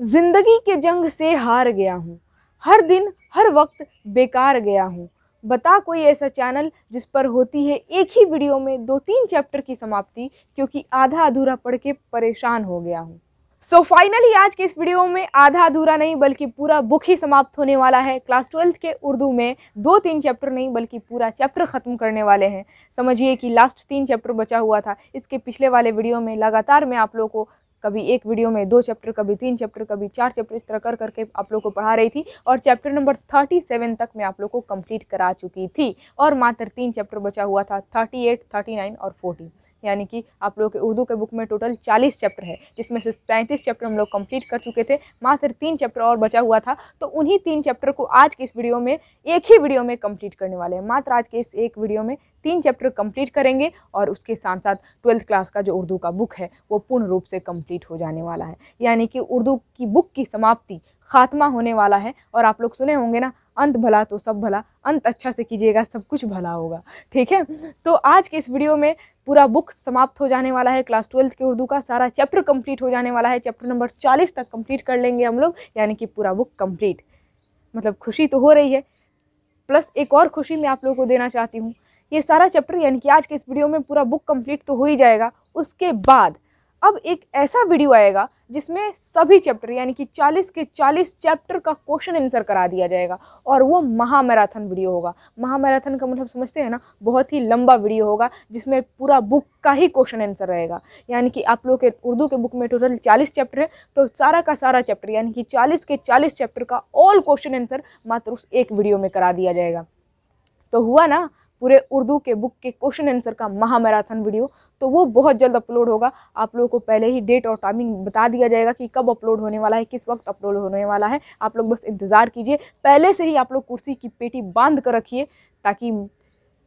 ज़िंदगी के जंग से हार गया हूँ। हर दिन, हर वक्त बेकार गया हूँ। बता कोई ऐसा चैनल जिस पर होती है एक ही वीडियो में दो तीन चैप्टर की समाप्ति, क्योंकि आधा अधूरा पढ़ के परेशान हो गया हूँ। सो so फाइनली आज के इस वीडियो में आधा अधूरा नहीं, बल्कि पूरा बुक ही समाप्त होने वाला है। क्लास ट्वेल्थ के उर्दू में दो तीन चैप्टर नहीं, बल्कि पूरा चैप्टर ख़त्म करने वाले हैं। समझिए कि लास्ट तीन चैप्टर बचा हुआ था। इसके पिछले वाले वीडियो में लगातार मैं आप लोगों को कभी एक वीडियो में, दो चैप्टर, कभी तीन चैप्टर, कभी चार चैप्टर, इस तरह कर करके आप लोग को पढ़ा रही थी और चैप्टर नंबर थर्टी सेवन तक मैं आप लोग को कंप्लीट करा चुकी थी और मात्र तीन चैप्टर बचा हुआ था थर्टी एट थर्टी नाइन और फोर्टी यानी कि आप लोग के उर्दू के बुक में टोटल चालीस चैप्टर है, जिसमें से सैंतीस चैप्टर हम लोग कंप्लीट कर चुके थे, मात्र तीन चैप्टर और बचा हुआ था। तो उन्हीं तीन चैप्टर को आज के इस वीडियो में एक ही वीडियो में कंप्लीट करने वाले हैं। मात्र आज के इस एक वीडियो में तीन चैप्टर कंप्लीट करेंगे और उसके साथ साथ ट्वेल्थ क्लास का जो उर्दू का बुक है, वो पूर्ण रूप से कंप्लीट हो जाने वाला है। यानी कि उर्दू की बुक की समाप्ति खात्मा होने वाला है और आप लोग सुने होंगे ना, अंत भला तो सब भला, अंत अच्छा से कीजिएगा, सब कुछ भला होगा, ठीक है? तो आज के इस वीडियो में पूरा बुक समाप्त हो जाने वाला है, क्लास ट्वेल्थ के उर्दू का सारा चैप्टर कंप्लीट हो जाने वाला है, चैप्टर नंबर चालीस तक कंप्लीट कर लेंगे हम लोग, यानी कि पूरा बुक कंप्लीट। मतलब खुशी तो हो रही है, प्लस एक और खुशी मैं आप लोगों को देना चाहती हूँ, ये सारा चैप्टर यानी कि आज के इस वीडियो में पूरा बुक कंप्लीट तो हो ही जाएगा, उसके बाद अब एक ऐसा वीडियो आएगा जिसमें सभी चैप्टर यानी कि 40 के 40 चैप्टर का क्वेश्चन आंसर करा दिया जाएगा और वो महामैराथन वीडियो होगा। महामैराथन का मतलब समझते हैं ना, बहुत ही लंबा वीडियो होगा जिसमें पूरा बुक का ही क्वेश्चन आंसर रहेगा। यानी कि आप लोग के उर्दू के बुक में टोटल चालीस चैप्टर है तो सारा का सारा चैप्टर यानी कि चालीस के चालीस चैप्टर का ऑल क्वेश्चन आंसर मात्र उस एक वीडियो में करा दिया जाएगा। तो हुआ ना पूरे उर्दू के बुक के क्वेश्चन आंसर का महामैराथन वीडियो तो वो बहुत जल्द अपलोड होगा। आप लोगों को पहले ही डेट और टाइमिंग बता दिया जाएगा कि कब अपलोड होने वाला है, किस वक्त अपलोड होने वाला है। आप लोग बस इंतज़ार कीजिए। पहले से ही आप लोग कुर्सी की पेटी बाँध कर रखिए, ताकि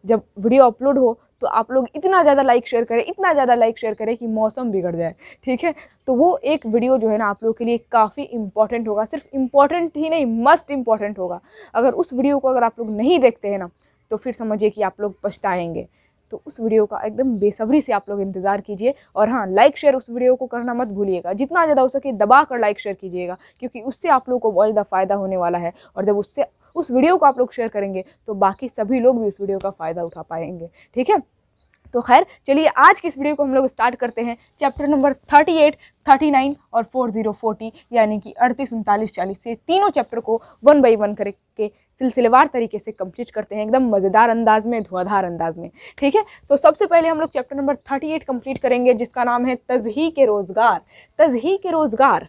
जब वीडियो अपलोड हो तो आप लोग इतना ज़्यादा लाइक शेयर करें, इतना ज़्यादा लाइक शेयर करें कि मौसम बिगड़ जाए, ठीक है? तो वो एक वीडियो जो है ना आप लोगों के लिए काफ़ी इंपॉर्टेंट होगा। सिर्फ़ इंपॉर्टेंट ही नहीं मस्ट इंपॉर्टेंट होगा। अगर उस वीडियो को अगर आप लोग नहीं देखते हैं ना तो फिर समझिए कि आप लोग पछताएँगे। तो उस वीडियो का एकदम बेसब्री से आप लोग इंतज़ार कीजिए और हाँ लाइक शेयर उस वीडियो को करना मत भूलिएगा। जितना ज़्यादा हो सके दबा कर लाइक शेयर कीजिएगा, क्योंकि उससे आप लोग को बहुत ज़्यादा फ़ायदा होने वाला है और जब उससे, उस वीडियो को आप लोग शेयर करेंगे तो बाकी सभी लोग भी उस वीडियो का फ़ायदा उठा पाएँगे। ठीक है? तो खैर, चलिए आज के इस वीडियो को हम लोग स्टार्ट करते हैं। Chapter number thirty eight thirty nine और फोर ज़ीरो फोर्टी यानी कि अड़तीस, उनतालीस, चालीस से तीनों चैप्टर को वन बाई वन करके सिलसिलेवार तरीके से कंप्लीट करते हैं, एकदम मज़ेदार अंदाज में, धुआंधार अंदाज में। ठीक है? तो सबसे पहले हम लोग chapter number thirty eight complete करेंगे, जिसका नाम है तजही के रोज़गार। तजही के रोज़गार,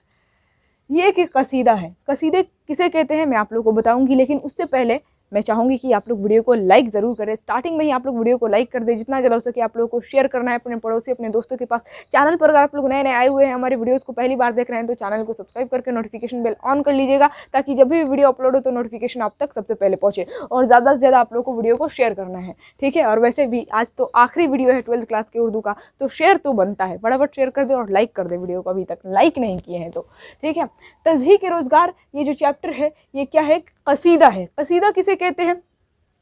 ये एक कसीदा है। कसीदे किसे कहते हैं, मैं आप लोग को बताऊँगी, लेकिन उससे पहले मैं चाहूँगी कि आप लोग वीडियो को लाइक ज़रूर करें। स्टार्टिंग में ही आप लोग वीडियो को लाइक कर दें। जितना ज़्यादा हो सके आप लोगों को शेयर करना है अपने पड़ोसी, अपने दोस्तों के पास। चैनल पर अगर आप लोग नए नए आए हुए हैं, हमारे वीडियोस को पहली बार देख रहे हैं तो चैनल को सब्सक्राइब करके नोटिफिकेशन बेल ऑन कर लीजिएगा, ताकि जब भी वीडियो अपलोड हो तो नोटिफिकेशन आप तक सबसे पहले पहुँचे। और ज़्यादा से ज़्यादा आप लोग को वीडियो को शेयर करना है। ठीक है? और वैसे भी आज तो आखिरी वीडियो है ट्वेल्थ क्लास के उर्दू का तो शेयर तो बनता है। फटाफट शेयर कर दे और लाइक कर दे वीडियो को। अभी तक लाइक नहीं किए हैं तो। ठीक है? तजही के रोज़गार, ये जो चैप्टर है, ये क्या है? कसीदा है। कसीदा किसे कहते हैं?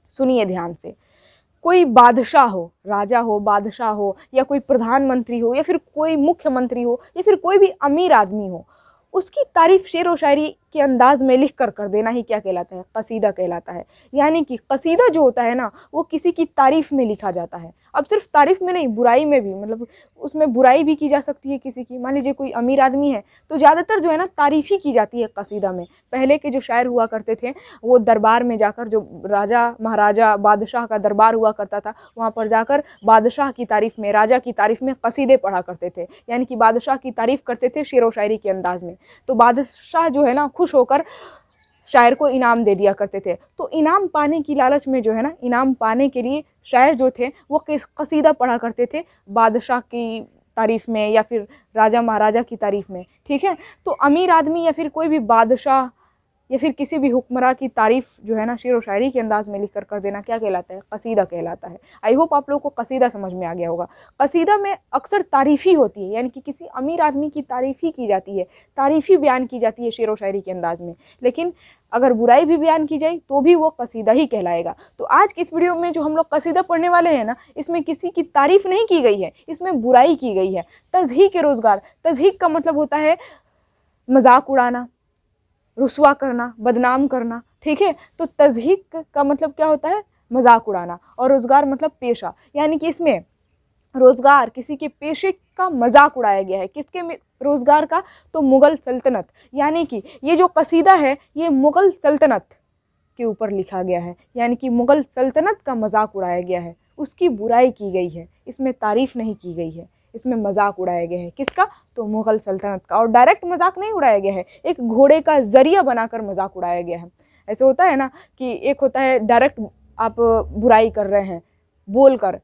सुनिए ध्यान से। कोई बादशाह हो, राजा हो, बादशाह हो, या कोई प्रधानमंत्री हो, या फिर कोई मुख्यमंत्री हो, या फिर कोई भी अमीर आदमी हो, उसकी तारीफ़ शेर व शायरी के अंदाज में लिख कर कर देना ही क्या कहलाता है? कसीदा कहलाता है। यानी कि कसीदा जो होता है ना, वो किसी की तारीफ़ में लिखा जाता है। अब सिर्फ़ तारीफ़ में नहीं, बुराई में भी मतलब उसमें बुराई भी की जा सकती है किसी की। मान लीजिए कोई अमीर आदमी है तो ज़्यादातर जो है ना, तारीफ़ ही की जाती है कसीदा में। पहले के जो शायर हुआ करते थे, वो दरबार में जाकर जो राजा, महाराजा, बादशाह का दरबार हुआ करता था, वहाँ पर जाकर बादशाह की तारीफ़ में, राजा की तारीफ़ में कसीदे पढ़ा करते थे। यानी कि बादशाह की तारीफ़ करते थे शेर व शायरी के अंदाज में। तो बादशाह जो है ना, खुश होकर शायर को इनाम दे दिया करते थे। तो इनाम पाने की लालच में जो है ना, इनाम पाने के लिए शायर जो थे, वो कसीदा पढ़ा करते थे, बादशाह की तारीफ़ में या फिर राजा महाराजा की तारीफ़ में, ठीक है? तो अमीर आदमी या फिर कोई भी बादशाह या फिर किसी भी हुक्मरा की तारीफ़ जो है ना शेर व शायरी के अंदाज में लिख कर कर देना, क्या कहलाता है? कसीदा कहलाता है। आई होप आप लोगों को कसीदा समझ में आ गया होगा। कसीदा में अक्सर तारीफ़ी होती है, यानी कि किसी अमीर आदमी की तारीफ़ ही की जाती है, तारीफ़ी बयान की जाती है शेर व शायरी के अंदाज में। लेकिन अगर बुराई भी बयान की जाए तो भी वो कसीदा ही कहलाएगा। तो आज की इस वीडियो में जो हम लोग कसीदा पढ़ने वाले हैं ना, इसमें किसी की तारीफ़ नहीं की गई है, इसमें बुराई की गई है। तजहीक के रोज़गार, तजहीक का मतलब होता है मज़ाक उड़ाना रुसवा करना, बदनाम करना, ठीक है? तो तजहीक का मतलब क्या होता है? मज़ाक उड़ाना और रोज़गार मतलब पेशा। यानी कि इसमें रोज़गार किसी के पेशे का मज़ाक उड़ाया गया है। किसके रोज़गार का? तो मुग़ल सल्तनत। यानी कि ये जो कसीदा है, ये मुग़ल सल्तनत के ऊपर लिखा गया है। यानी कि मुग़ल सल्तनत का मज़ाक उड़ाया गया है। उसकी बुराई की गई है। इसमें तारीफ़ नहीं की गई है। इसमें मज़ाक उड़ाया गया है। किसका? तो मुग़ल सल्तनत का। और डायरेक्ट मज़ाक नहीं उड़ाया गया है। एक घोड़े का ज़रिया बनाकर मज़ाक उड़ाया गया है। ऐसे होता है ना कि एक होता है डायरेक्ट आप बुराई कर रहे हैं बोल कर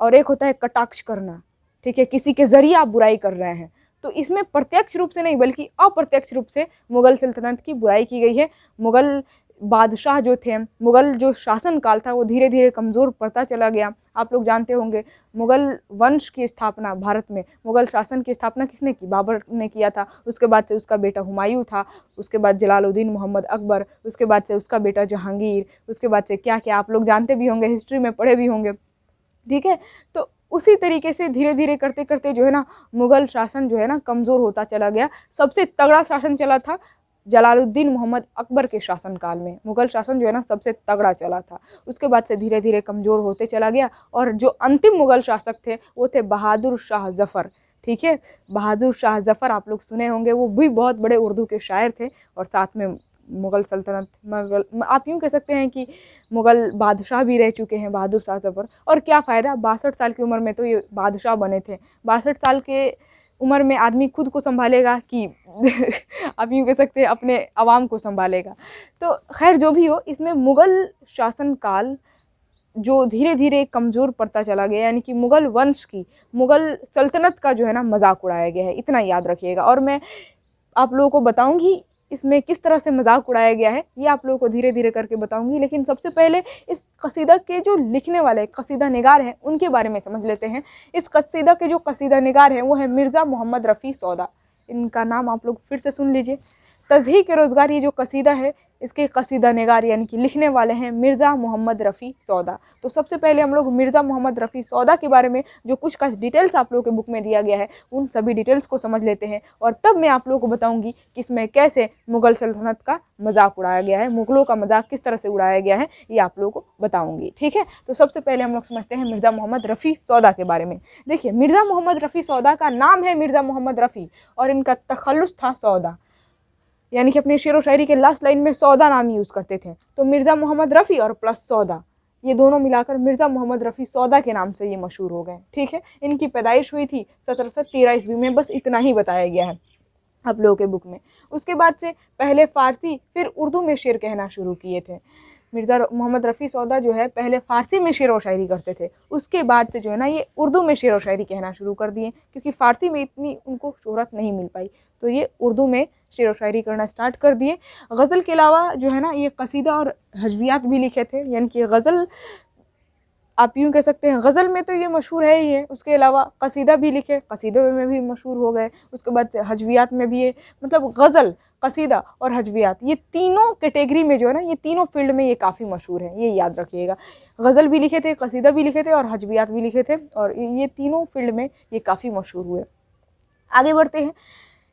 और एक होता है कटाक्ष करना। ठीक है? किसी के ज़रिए आप बुराई कर रहे हैं। तो इसमें प्रत्यक्ष रूप से नहीं, बल्कि अप्रत्यक्ष रूप से मुग़ल सल्तनत की बुराई की गई है। मुग़ल बादशाह जो थे, मुग़ल जो शासन काल था, वो धीरे धीरे कमज़ोर पड़ता चला गया। आप लोग जानते होंगे, मुग़ल वंश की स्थापना भारत में, मुग़ल शासन की स्थापना किसने की? बाबर ने किया था। उसके बाद से उसका बेटा हुमायूं था, उसके बाद जलालुद्दीन मोहम्मद अकबर, उसके बाद से उसका बेटा जहांगीर, उसके बाद से क्या क्या आप लोग जानते भी होंगे हिस्ट्री में पढ़े भी होंगे। ठीक है? तो उसी तरीके से धीरे धीरे करते करते जो है ना, मुग़ल शासन जो है ना, कमज़ोर होता चला गया। सबसे तगड़ा शासन चला था जलालुद्दीन मोहम्मद अकबर के शासनकाल में। मुग़ल शासन जो है ना, सबसे तगड़ा चला था। उसके बाद से धीरे धीरे कमज़ोर होते चला गया और जो अंतिम मुग़ल शासक थे, वो थे बहादुर शाह जफ़र। ठीक है? बहादुर शाह जफ़र आप लोग सुने होंगे, वो भी बहुत बड़े उर्दू के शायर थे और साथ में मुग़ल सल्तनत, मुग़ल, आप यूँ कह सकते हैं कि मुग़ल बादशाह भी रह चुके हैं, बहादुर शाह जफ़र। और क्या फ़ायदा, बासठ साल की उम्र में तो ये बादशाह बने थे। बासठ साल के उम्र में आदमी खुद को संभालेगा कि आप यूँ कह सकते हैं, अपने आवाम को संभालेगा। तो खैर, जो भी हो, इसमें मुग़ल शासनकाल जो धीरे धीरे कमज़ोर पड़ता चला गया, यानी कि मुग़ल वंश की, मुग़ल सल्तनत का जो है ना, मज़ाक उड़ाया गया है। इतना याद रखिएगा। और मैं आप लोगों को बताऊँगी इसमें किस तरह से मज़ाक उड़ाया गया है, ये आप लोगों को धीरे धीरे करके बताऊँगी। लेकिन सबसे पहले इस कसीदा के जो लिखने वाले कसीदा निगार हैं, उनके बारे में समझ लेते हैं। इस कसीदा के जो कसीदा निगार हैं, वो है मिर्ज़ा मोहम्मद रफ़ी सौदा। इनका नाम आप लोग फिर से सुन लीजिए। तजही के रोज़गार, ये जो कसीदा है इसके कसीदा नगार यानी कि लिखने वाले हैं मिर्ज़ा मोहम्मद रफ़ी सौदा। तो सबसे पहले हम लोग मिर्ज़ा मोहम्मद रफ़ी सौदा के बारे में जो कुछ कुछ डिटेल्स आप लोगों के बुक में दिया गया है, उन सभी डिटेल्स को समझ लेते हैं और तब मैं आप लोगों को बताऊँगी कि इसमें कैसे मुग़ल सल्तनत का मज़ाक उड़ाया गया है, मुग़लों का मज़ाक किस तरह से उड़ाया गया है, ये आप लोगों को बताऊँगी, ठीक है? तो सबसे पहले हम लोग समझते हैं मिर्ज़ा मोहम्मद रफ़ी सौदा के बारे में। देखिए, मिर्ज़ा मोहम्मद रफ़ी सौदा का नाम है मिर्ज़ा मोहम्मद रफ़ी और इनका तखलस था सौदा। यानी कि अपने शेर व शायरी के लास्ट लाइन में सौदा नाम यूज़ करते थे। तो मिर्ज़ा मोहम्मद रफ़ी और प्लस सौदा, ये दोनों मिलाकर मिर्ज़ा मोहम्मद रफ़ी सौदा के नाम से ये मशहूर हो गए। ठीक है? इनकी पैदाइश हुई थी सत्रह सौ तेरह ईस्वी में, बस इतना ही बताया गया है आप लोगों के बुक में। उसके बाद से पहले फ़ारसी, फिर उर्दू में शेर कहना शुरू किए थे। मिर्ज़ा मोहम्मद रफ़ी सौदा जो है, पहले फ़ारसी में शेर व शायरी करते थे। उसके बाद से जो है ना, ये उर्दू में शेर व शायरी कहना शुरू कर दिए, क्योंकि फ़ारसी में इतनी उनको शहरत नहीं मिल पाई। तो ये उर्दू में शेर व शायरी करना स्टार्ट कर दिए। गज़ल के अलावा जो है ना, ये कसीदा और हजवियात भी लिखे थे, यानी कि गज़ल आप यूँ कह सकते हैं, गज़ल में तो ये मशहूर है ही है। उसके अलावा कसीदा भी लिखे, कसीदे में भी मशहूर हो गए। उसके बाद हजवियात में भी ये मतलब गज़ल, कसीदा और हजवियात, ये तीनों कैटेगरी में जो है ना, ये तीनों फ़ील्ड में ये काफ़ी मशहूर है, ये याद रखिएगा। गज़ल भी लिखे थे, कसीदा भी लिखे थे और हजवियात भी लिखे थे और ये तीनों फ़ील्ड में ये काफ़ी मशहूर हुए। आगे बढ़ते हैं।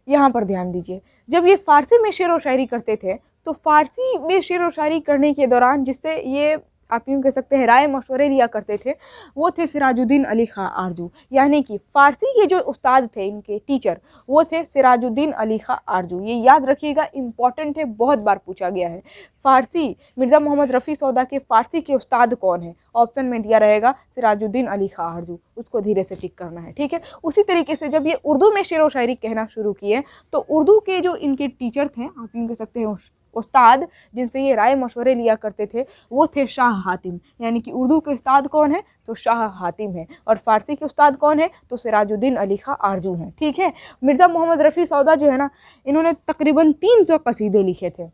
यहाँ पर ध्यान दीजिए, जब ये फ़ारसी में शेर व शायरी करते थे तो फ़ारसी में शेर व शायरी करने के दौरान जिससे ये आप यूँ कह सकते हैं, राय मशवरे लिया करते थे, वो थे सिराजुद्दीन अली ख़ां आरज़ू। यानी कि फ़ारसी के जो उस्ताद थे, इनके टीचर वो थे सिराजुद्दीन अली ख़ां आरज़ू। ये याद रखिएगा इंपॉर्टेंट है, बहुत बार पूछा गया है। फ़ारसी, मिर्ज़ा मोहम्मद रफ़ी सौदा के फ़ारसी के उस्ताद कौन है? ऑप्शन में दिया रहेगा, सिराजुद्दीन अली ख़ां आरज़ू। उसको धीरे से टिक करना है, ठीक है? उसी तरीके से जब ये उर्दू में शेर व शायरी कहना शुरू किए तो उर्दू के जो इनके टीचर थे, आप यूँ कह सकते हैं उस्ताद जिनसे ये राय मशवरे लिया करते थे, वो थे शाह हातिम। यानी कि उर्दू के उस्ताद कौन है? तो शाह हातिम है। और फ़ारसी के उस्ताद कौन है? तो सिराजुद्दीन अली खां आरज़ू हैं। ठीक है? मिर्ज़ा मोहम्मद रफ़ी सौदा जो है ना, इन्होंने तकरीबन तीन सौ कसीदे लिखे थे।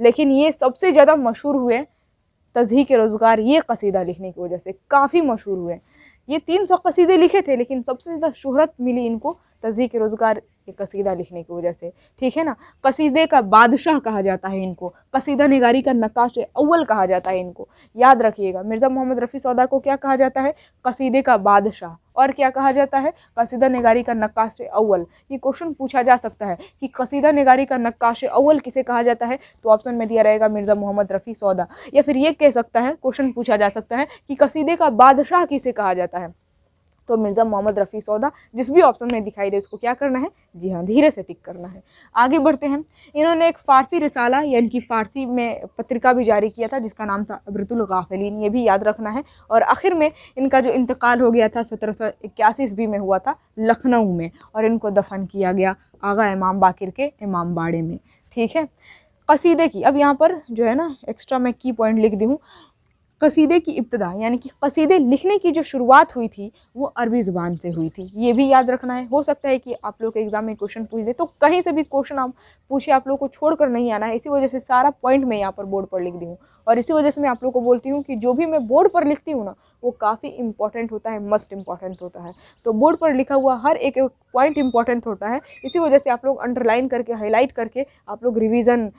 लेकिन ये सबसे ज़्यादा मशहूर हुए, तजही के रोज़गार, ये कसीदा लिखने की वजह से काफ़ी मशहूर हुए। ये तीन सौ कसीदे लिखे थे, लेकिन सबसे ज़्यादा शहरत मिली इनको तजी के रोज़गार ये कसीदा लिखने की वजह से। ठीक है ना? कसीदे का बादशाह कहा जाता है इनको। कसीदा निगारी का नकाश अव्वल कहा जाता है इनको। याद रखिएगा, मिर्ज़ा मोहम्मद रफ़ी सौदा को क्या कहा जाता है? कसीदे का बादशाह। और क्या कहा जाता है? कसीदा निगारी का नक्काश अव्वल। ये क्वेश्चन पूछा जा सकता है कि कसीदा निगारी का नक्काश अव्वल किसे कहा जाता है? तो ऑप्शन में दिया रहेगा मिर्ज़ा मोहम्मद रफ़ी सौदा। या फिर ये कह सकता है क्वेश्चन पूछा जा सकता है कि कसीदे का बादशाह किसे कहा जाता है? तो मिर्ज़ा मोहम्मद रफ़ी सौदा, जिस भी ऑप्शन में दिखाई दे उसको क्या करना है? जी हाँ धीरे से टिक करना है। आगे बढ़ते हैं। इन्होंने एक फ़ारसी रिसाला, यानी कि फ़ारसी में पत्रिका भी जारी किया था, जिसका नाम था अबरतुल ये भी याद रखना है। और आखिर में इनका जो इंतकाल हो गया था, सत्रह सौ इक्यासी ईस्वी में हुआ था, लखनऊ में, और इनको दफन किया गया आगा इमाम बाकिर के इमाम बाड़े में। ठीक है? कसीदे की, अब यहाँ पर जो है ना एक्स्ट्रा मैं की पॉइंट लिख दी हूँ। कसीदे की इब्तदा, यानी कि कसीदे लिखने की जो शुरुआत हुई थी, वो अरबी ज़ुबान से हुई थी। ये भी याद रखना है। हो सकता है कि आप लोग के एग्ज़ाम में क्वेश्चन पूछ दे तो कहीं से भी क्वेश्चन आप पूछे आप लोग को छोड़ कर नहीं आना है। इसी वजह से सारा पॉइंट मैं यहाँ पर बोर्ड पर लिख दी हूँ। और इसी वजह से मैं आप लोग को बोलती हूँ कि जो भी मैं बोर्ड पर लिखती हूँ ना, वो काफ़ी इंपॉर्टेंट होता है मस्ट इंपॉर्टेंट होता है। तो बोर्ड पर लिखा हुआ हर एक पॉइंट इंपॉर्टेंट होता है। इसी वजह से आप लोग अंडरलाइन करके हाईलाइट करके, आप लोग रिविज़न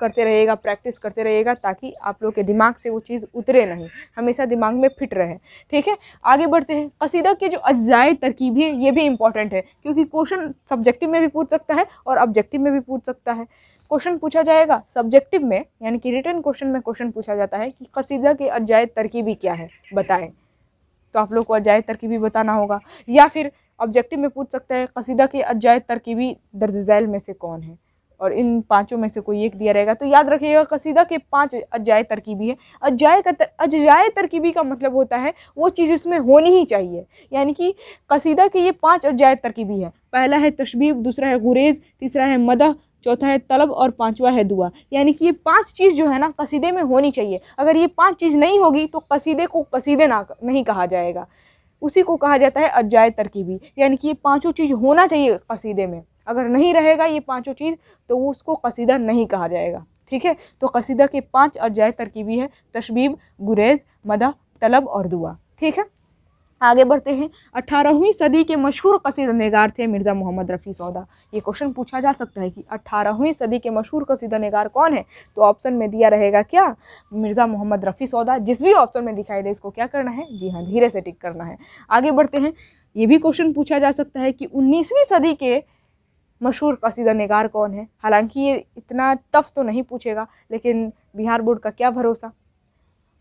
करते रहिएगा प्रैक्टिस करते रहिएगा ताकि आप लोग के दिमाग से वो चीज़ उतरे नहीं। हमेशा दिमाग में फिट रहे। ठीक है? आगे बढ़ते हैं। कसीदा के जो अज्जाए तरकीब है, ये भी इंपॉर्टेंट है, क्योंकि क्वेश्चन सब्जेक्टिव में भी पूछ सकता है और ऑब्जेक्टिव में भी पूछ सकता है। क्वेश्चन पूछा जाएगा। सब्जेक्टिव में, यानी कि रिटर्न क्वेश्चन में क्वेश्चन पूछा जाता है कि कसीदा के अज्जाए तरकीबी क्या है? बताएँ। तो आप लोग को अज्जाए तरकीबी बताना होगा। या फिर ऑब्जेक्टिव में पूछ सकता है, कसीदा के अज्जाए तरकीबी दर्ज झैल में से कौन है? और इन पाँचों में से कोई एक दिया रहेगा। तो याद रखिएगा कसीदा के पाँच अज्जाए तरकीबी है। अज्जाए का अज्जाए तरकीबी का मतलब होता है, वो चीज़ इसमें होनी ही चाहिए। यानी कि कसीदा के ये पाँच अज्जाए तरकीबी है। पहला है तशबीब दूसरा है गुरेज, तीसरा है मदह, चौथा है तलब और पांचवा है दुआ। यानी कि ये पाँच चीज़ जो है ना, कसीदे में होनी चाहिए। अगर ये पाँच चीज़ नहीं होगी तो कसीदे को कसीदे ना नहीं कहा जाएगा। उसी को कहा जाता है अज्जाए तरकीबी। यानी कि ये पाँचों चीज़ होना चाहिए कसीदे में। अगर नहीं रहेगा ये पाँचों चीज़ तो उसको कसीदा नहीं कहा जाएगा। ठीक है? तो कसीदा के पाँच अज्जाए तरकीबी है, तशबीब, गुरेज, मदा, तलब और दुआ। ठीक है? आगे बढ़ते हैं। अठारहवीं सदी के मशहूर कसीदा नगार थे मिर्ज़ा मोहम्मद रफ़ी सौदा। ये क्वेश्चन पूछा जा सकता है कि अठारहवीं सदी के मशहूर कसीदा नगार कौन है? तो ऑप्शन में दिया रहेगा क्या? मिर्ज़ा मोहम्मद रफ़ी सौदा। जिस भी ऑप्शन में दिखाई दे इसको क्या करना है? जी हाँ धीरे से टिक करना है। आगे बढ़ते हैं। ये भी क्वेश्चन पूछा जा सकता है कि उन्नीसवीं सदी के मशहूर कसीदा नगार कौन है? हालाँकि ये इतना टफ तो नहीं पूछेगा, लेकिन बिहार बोर्ड का क्या भरोसा?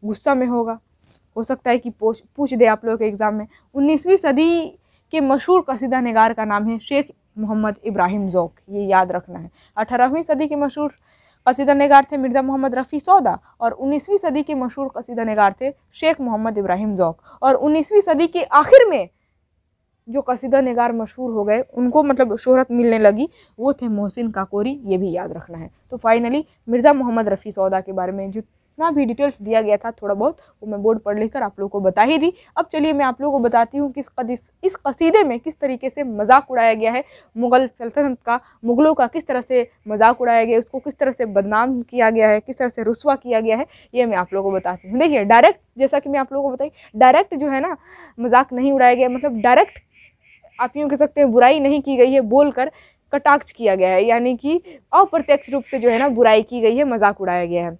गुस्सा में होगा। हो सकता है कि पूछ पूछ दे आप लोगों के एग्ज़ाम में। उन्नीसवीं सदी के मशहूर कसीदा नगार का नाम है शेख मोहम्मद इब्राहिम ज़ौक। ये याद रखना है। अठारहवीं सदी के मशहूर कसीदा नगार थे मिर्ज़ा मोहम्मद रफ़ी सौदा और उन्नीसवीं सदी के मशहूर कसीदा नगार थे शेख मोहम्मद इब्राहिम ज़ौक। और उन्नीसवीं सदी के आखिर में जो कसीदा नगार मशहूर हो गए, उनको मतलब शोहरत मिलने लगी, वो थे मोहसिन काकोरी, ये भी याद रखना है। तो फाइनली मिर्ज़ा मोहम्मद रफ़ी सौदा के बारे में जितना भी डिटेल्स दिया गया था, थोड़ा बहुत, वो मैं बोर्ड पर लिखकर आप लोगों को बता ही दी। अब चलिए मैं आप लोगों को बताती हूँ कि इस कसीदे में किस तरीके से मज़ाक उड़ाया गया है, मुग़ल सल्तनत का, मुग़लों का किस तरह से मज़ाक उड़ाया गया उसको किस तरह से बदनाम किया गया है, किस तरह से रुसवा किया गया है, ये मैं आप लोगों को बताती हूँ। देखिए डायरेक्ट जैसा कि मैं आप लोगों को बताई डायरेक्ट जो है ना, मज़ाक नहीं उड़ाया गया मतलब डायरेक्ट आप यूँ कह सकते हैं बुराई नहीं की गई है बोलकर कटाक्ष किया गया है, यानी कि अप्रत्यक्ष रूप से जो है ना बुराई की गई है, मज़ाक उड़ाया गया है,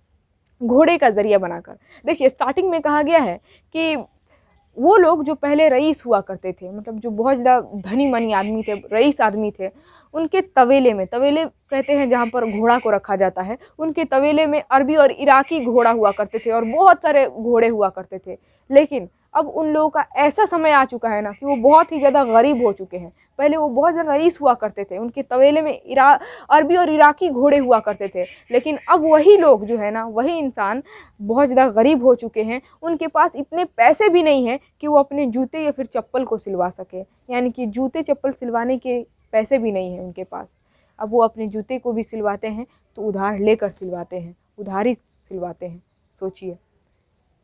घोड़े का ज़रिया बनाकर। देखिए स्टार्टिंग में कहा गया है कि वो लोग जो पहले रईस हुआ करते थे मतलब जो बहुत ज़्यादा धनी मनी आदमी थे, रईस आदमी थे, उनके तवेले में, तवेले कहते हैं जहाँ पर घोड़ा को रखा जाता है, उनके तवेले में अरबी और इराकी घोड़ा हुआ करते थे और बहुत सारे घोड़े हुआ करते थे। लेकिन अब उन लोगों का ऐसा समय आ चुका है ना कि वो बहुत ही ज़्यादा गरीब हो चुके हैं। पहले वो बहुत ज़्यादा रईस हुआ करते थे, उनके तवेले में इरा, अरबी और इराकी घोड़े हुआ करते थे। लेकिन अब वही लोग जो है ना, वही इंसान बहुत ज़्यादा गरीब हो चुके हैं, उनके पास इतने पैसे भी नहीं हैं कि वो अपने जूते या फिर चप्पल को सिलवा सके। यानी कि जूते, चप्पल सिलवाने के पैसे भी नहीं हैं उनके पास। अब वो अपने जूते को भी सिलवाते हैं तो उधार लेकर सिलवाते हैं, उधार ही सिलवाते हैं। सोचिए।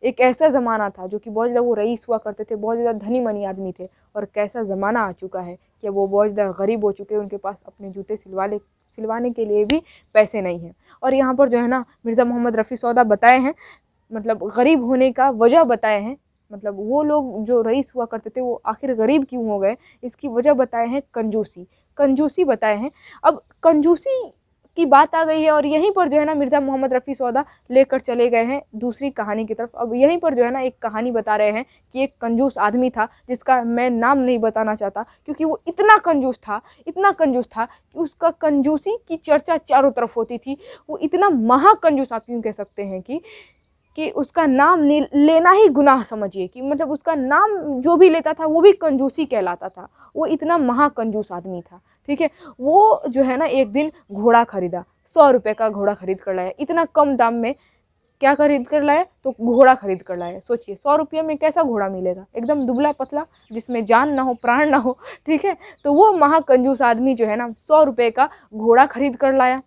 एक ऐसा ज़माना था जो कि बहुत ज़्यादा वो रईस हुआ करते थे, बहुत ज़्यादा धनी मनी आदमी थे और कैसा ज़माना आ चुका है कि वो बहुत ज़्यादा गरीब हो चुके हैं, उनके पास अपने जूते सिलवा ले सिलवाने के लिए भी पैसे नहीं हैं। और यहाँ पर जो है ना, मिर्ज़ा मोहम्मद रफ़ी सौदा बताए हैं मतलब गरीब होने का वजह बताए हैं मतलब वो लोग जो रईस हुआ करते थे, वो आखिर गरीब क्यों हो गए? इसकी वजह बताए हैं कंजूसी। कंजूसी बताए हैं। अब कंजूसी की बात आ गई है और यहीं पर जो है ना मिर्ज़ा मोहम्मद रफ़ी सौदा लेकर चले गए हैं दूसरी कहानी की तरफ़। अब यहीं पर जो है ना एक कहानी बता रहे हैं कि एक कंजूस आदमी था जिसका मैं नाम नहीं बताना चाहता क्योंकि वो इतना कंजूस था, इतना कंजूस था कि उसका कंजूसी की चर्चा चारों तरफ़ होती थी। वो इतना महाकंजूस आप यूँ कह सकते हैं कि कि उसका नाम लेना ही गुनाह समझिए कि मतलब उसका नाम जो भी लेता था वो भी कंजूसी कहलाता था। वो इतना महाकंजूस आदमी था। ठीक है? वो जो है ना, एक दिन घोड़ा खरीदा, सौ रुपये का घोड़ा खरीद कर लाया। इतना कम दाम में क्या खरीद कर लाया? तो घोड़ा खरीद कर लाया। सोचिए, सौ रुपये में कैसा घोड़ा मिलेगा? एकदम दुबला पतला, जिसमें जान ना हो, प्राण ना हो, ठीक है? तो वो महाकंजूस आदमी जो है ना, सौ रुपये का घोड़ा खरीद कर लाया।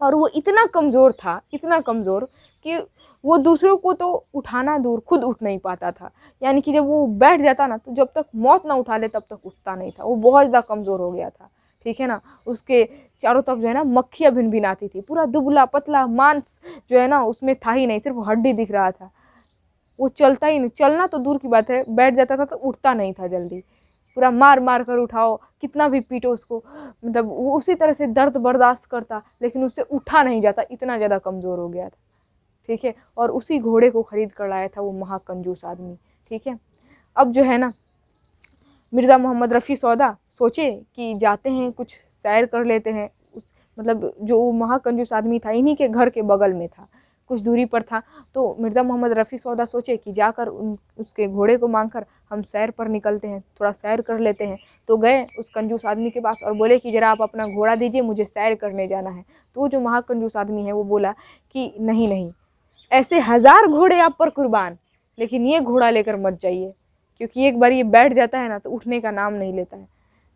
और वो इतना कमज़ोर था, इतना कमज़ोर कि वो दूसरों को तो उठाना दूर खुद उठ नहीं पाता था। यानी कि जब वो बैठ जाता ना तो जब तक मौत ना उठा ले, तब तक उठता नहीं था। वो बहुत ज़्यादा कमज़ोर हो गया था। ठीक है ना? उसके चारों तरफ़ जो है ना, मक्खियाँ भिन भिन आती थी। पूरा दुबला पतला मांस जो है ना, उसमें था ही नहीं, सिर्फ़ हड्डी दिख रहा था। वो चलता ही नहीं। चलना तो दूर की बात है, बैठ जाता था तो उठता नहीं था जल्दी। पूरा मार मार कर उठाओ, कितना भी पीटो उसको। मतलब वो उसी तरह से दर्द बर्दाश्त करता, लेकिन उससे उठा नहीं जाता, इतना ज़्यादा कमज़ोर हो गया था। ठीक है? और उसी घोड़े को ख़रीद कर लाया था वो महाकंजूस आदमी, ठीक है? अब जो है ना, मिर्ज़ा मोहम्मद रफ़ी सौदा सोचे कि जाते हैं, कुछ सैर कर लेते हैं। उस मतलब जो महाकंजूस आदमी था, इन्हीं के घर के बगल में था, कुछ दूरी पर था। तो मिर्ज़ा मोहम्मद रफ़ी सौदा सोचे कि जाकर उन, उसके घोड़े को मांगकर हम सैर पर निकलते हैं, थोड़ा सैर कर लेते हैं। तो गए उस कंजूस आदमी के पास और बोले कि, ज़रा आप अपना घोड़ा दीजिए, मुझे सैर करने जाना है। तो जो महाकंजूस आदमी है, वो बोला कि, नहीं नहीं ऐसे हज़ार घोड़े आप पर कुर्बान, लेकिन ये घोड़ा लेकर मत जाइए, क्योंकि एक बार ये बैठ जाता है ना तो उठने का नाम नहीं लेता है।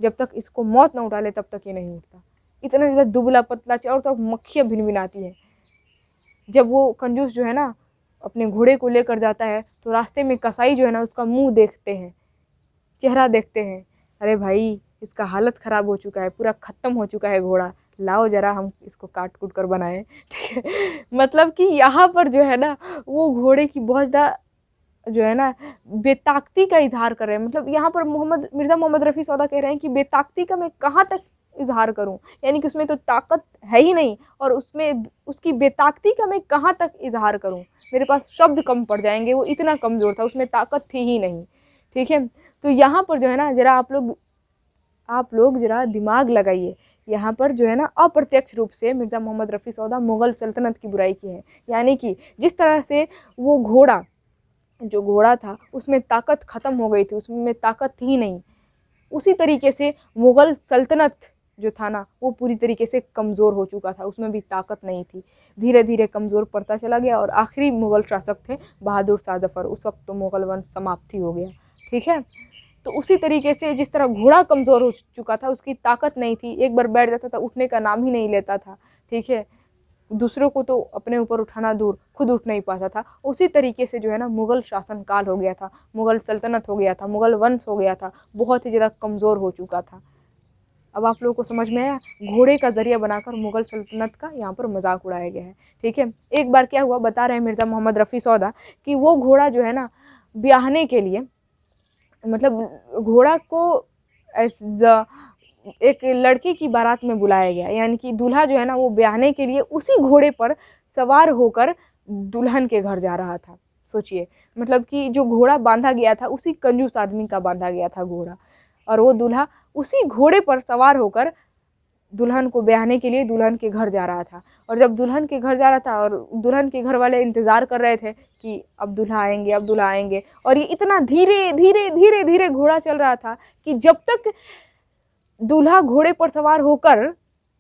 जब तक इसको मौत ना उठा ले, तब तक ये नहीं उठता। इतना ज़्यादा दुबला पतला चारों तरफ़ मक्खियाँ भिन भिन आती हैं। जब वो कंजूस जो है ना, अपने घोड़े को लेकर जाता है तो रास्ते में कसाई जो है ना, उसका मुँह देखते हैं, चेहरा देखते हैं। अरे भाई, इसका हालत ख़राब हो चुका है, पूरा ख़त्म हो चुका है घोड़ा। लाओ ज़रा, हम इसको काट कूट कर बनाएँ। ठीक है मतलब कि यहाँ पर जो है ना, वो घोड़े की बहुत ज़्यादा जो है ना, बेताकती का इजहार कर रहे हैं। मतलब यहाँ पर मोहम्मद, मिर्ज़ा मोहम्मद रफ़ी सौदा कह रहे हैं कि बेताकती का मैं कहाँ तक इजहार करूँ? यानी कि उसमें तो ताकत है ही नहीं और उसमें, उसकी बेताकती का मैं कहाँ तक इजहार करूँ? मेरे पास शब्द कम पड़ जाएँगे, वो इतना कमज़ोर था, उसमें ताकत थी ही नहीं। ठीक है? तो यहाँ पर जो है ना, ज़रा आप लोग आप लोग ज़रा दिमाग लगाइए। यहाँ पर जो है ना अप्रत्यक्ष रूप से मिर्ज़ा मोहम्मद रफ़ी सौदा मुग़ल सल्तनत की बुराई की है। यानी कि जिस तरह से वो घोड़ा, जो घोड़ा था, उसमें ताकत ख़त्म हो गई थी, उसमें ताकत थी नहीं। उसी तरीके से मुग़ल सल्तनत जो था ना, वो पूरी तरीके से कमज़ोर हो चुका था, उसमें भी ताकत नहीं थी। धीरे धीरे कमज़ोर पड़ता चला गया और आखिरी मुग़ल शासक थे बहादुर शाह जफ़र। उस वक्त तो मुग़ल वंश समाप्ति हो गया। ठीक है? तो उसी तरीके से जिस तरह घोड़ा कमज़ोर हो चुका था, उसकी ताकत नहीं थी। एक बार बैठ जाता था, उठने का नाम ही नहीं लेता था, ठीक है? दूसरों को तो अपने ऊपर उठाना दूर, खुद उठ नहीं पाता था। उसी तरीके से जो है ना, मुग़ल शासन काल हो गया था, मुग़ल सल्तनत हो गया था, मुग़ल वंश हो गया था, बहुत ही ज़्यादा कमज़ोर हो चुका था। अब आप लोगों को समझ में आया, घोड़े का ज़रिया बनाकर मुग़ल सल्तनत का यहाँ पर मज़ाक उड़ाया गया है, ठीक है? एक बार क्या हुआ, बता रहे हैं मिर्ज़ा मोहम्मद रफ़ी सौदा कि वो घोड़ा जो है ना, ब्याहने के लिए मतलब घोड़ा को एक लड़की की बारात में बुलाया गया। यानी कि दूल्हा जो है ना, वो ब्याहने के लिए उसी घोड़े पर सवार होकर दुल्हन के घर जा रहा था। सोचिए मतलब कि जो घोड़ा बांधा गया था, उसी कंजूस आदमी का बांधा गया था घोड़ा। और वो दूल्हा उसी घोड़े पर सवार होकर दुल्हन को ब्याहने के लिए दुल्हन के घर जा रहा था। और जब दुल्हन के घर जा रहा था और दुल्हन के घर वाले इंतज़ार कर रहे थे कि अब दुल्हा आएँगे, अब दुल्हा आएँगे और ये इतना धीरे धीरे धीरे धीरे घोड़ा चल रहा था कि जब तक दूल्हा घोड़े पर सवार होकर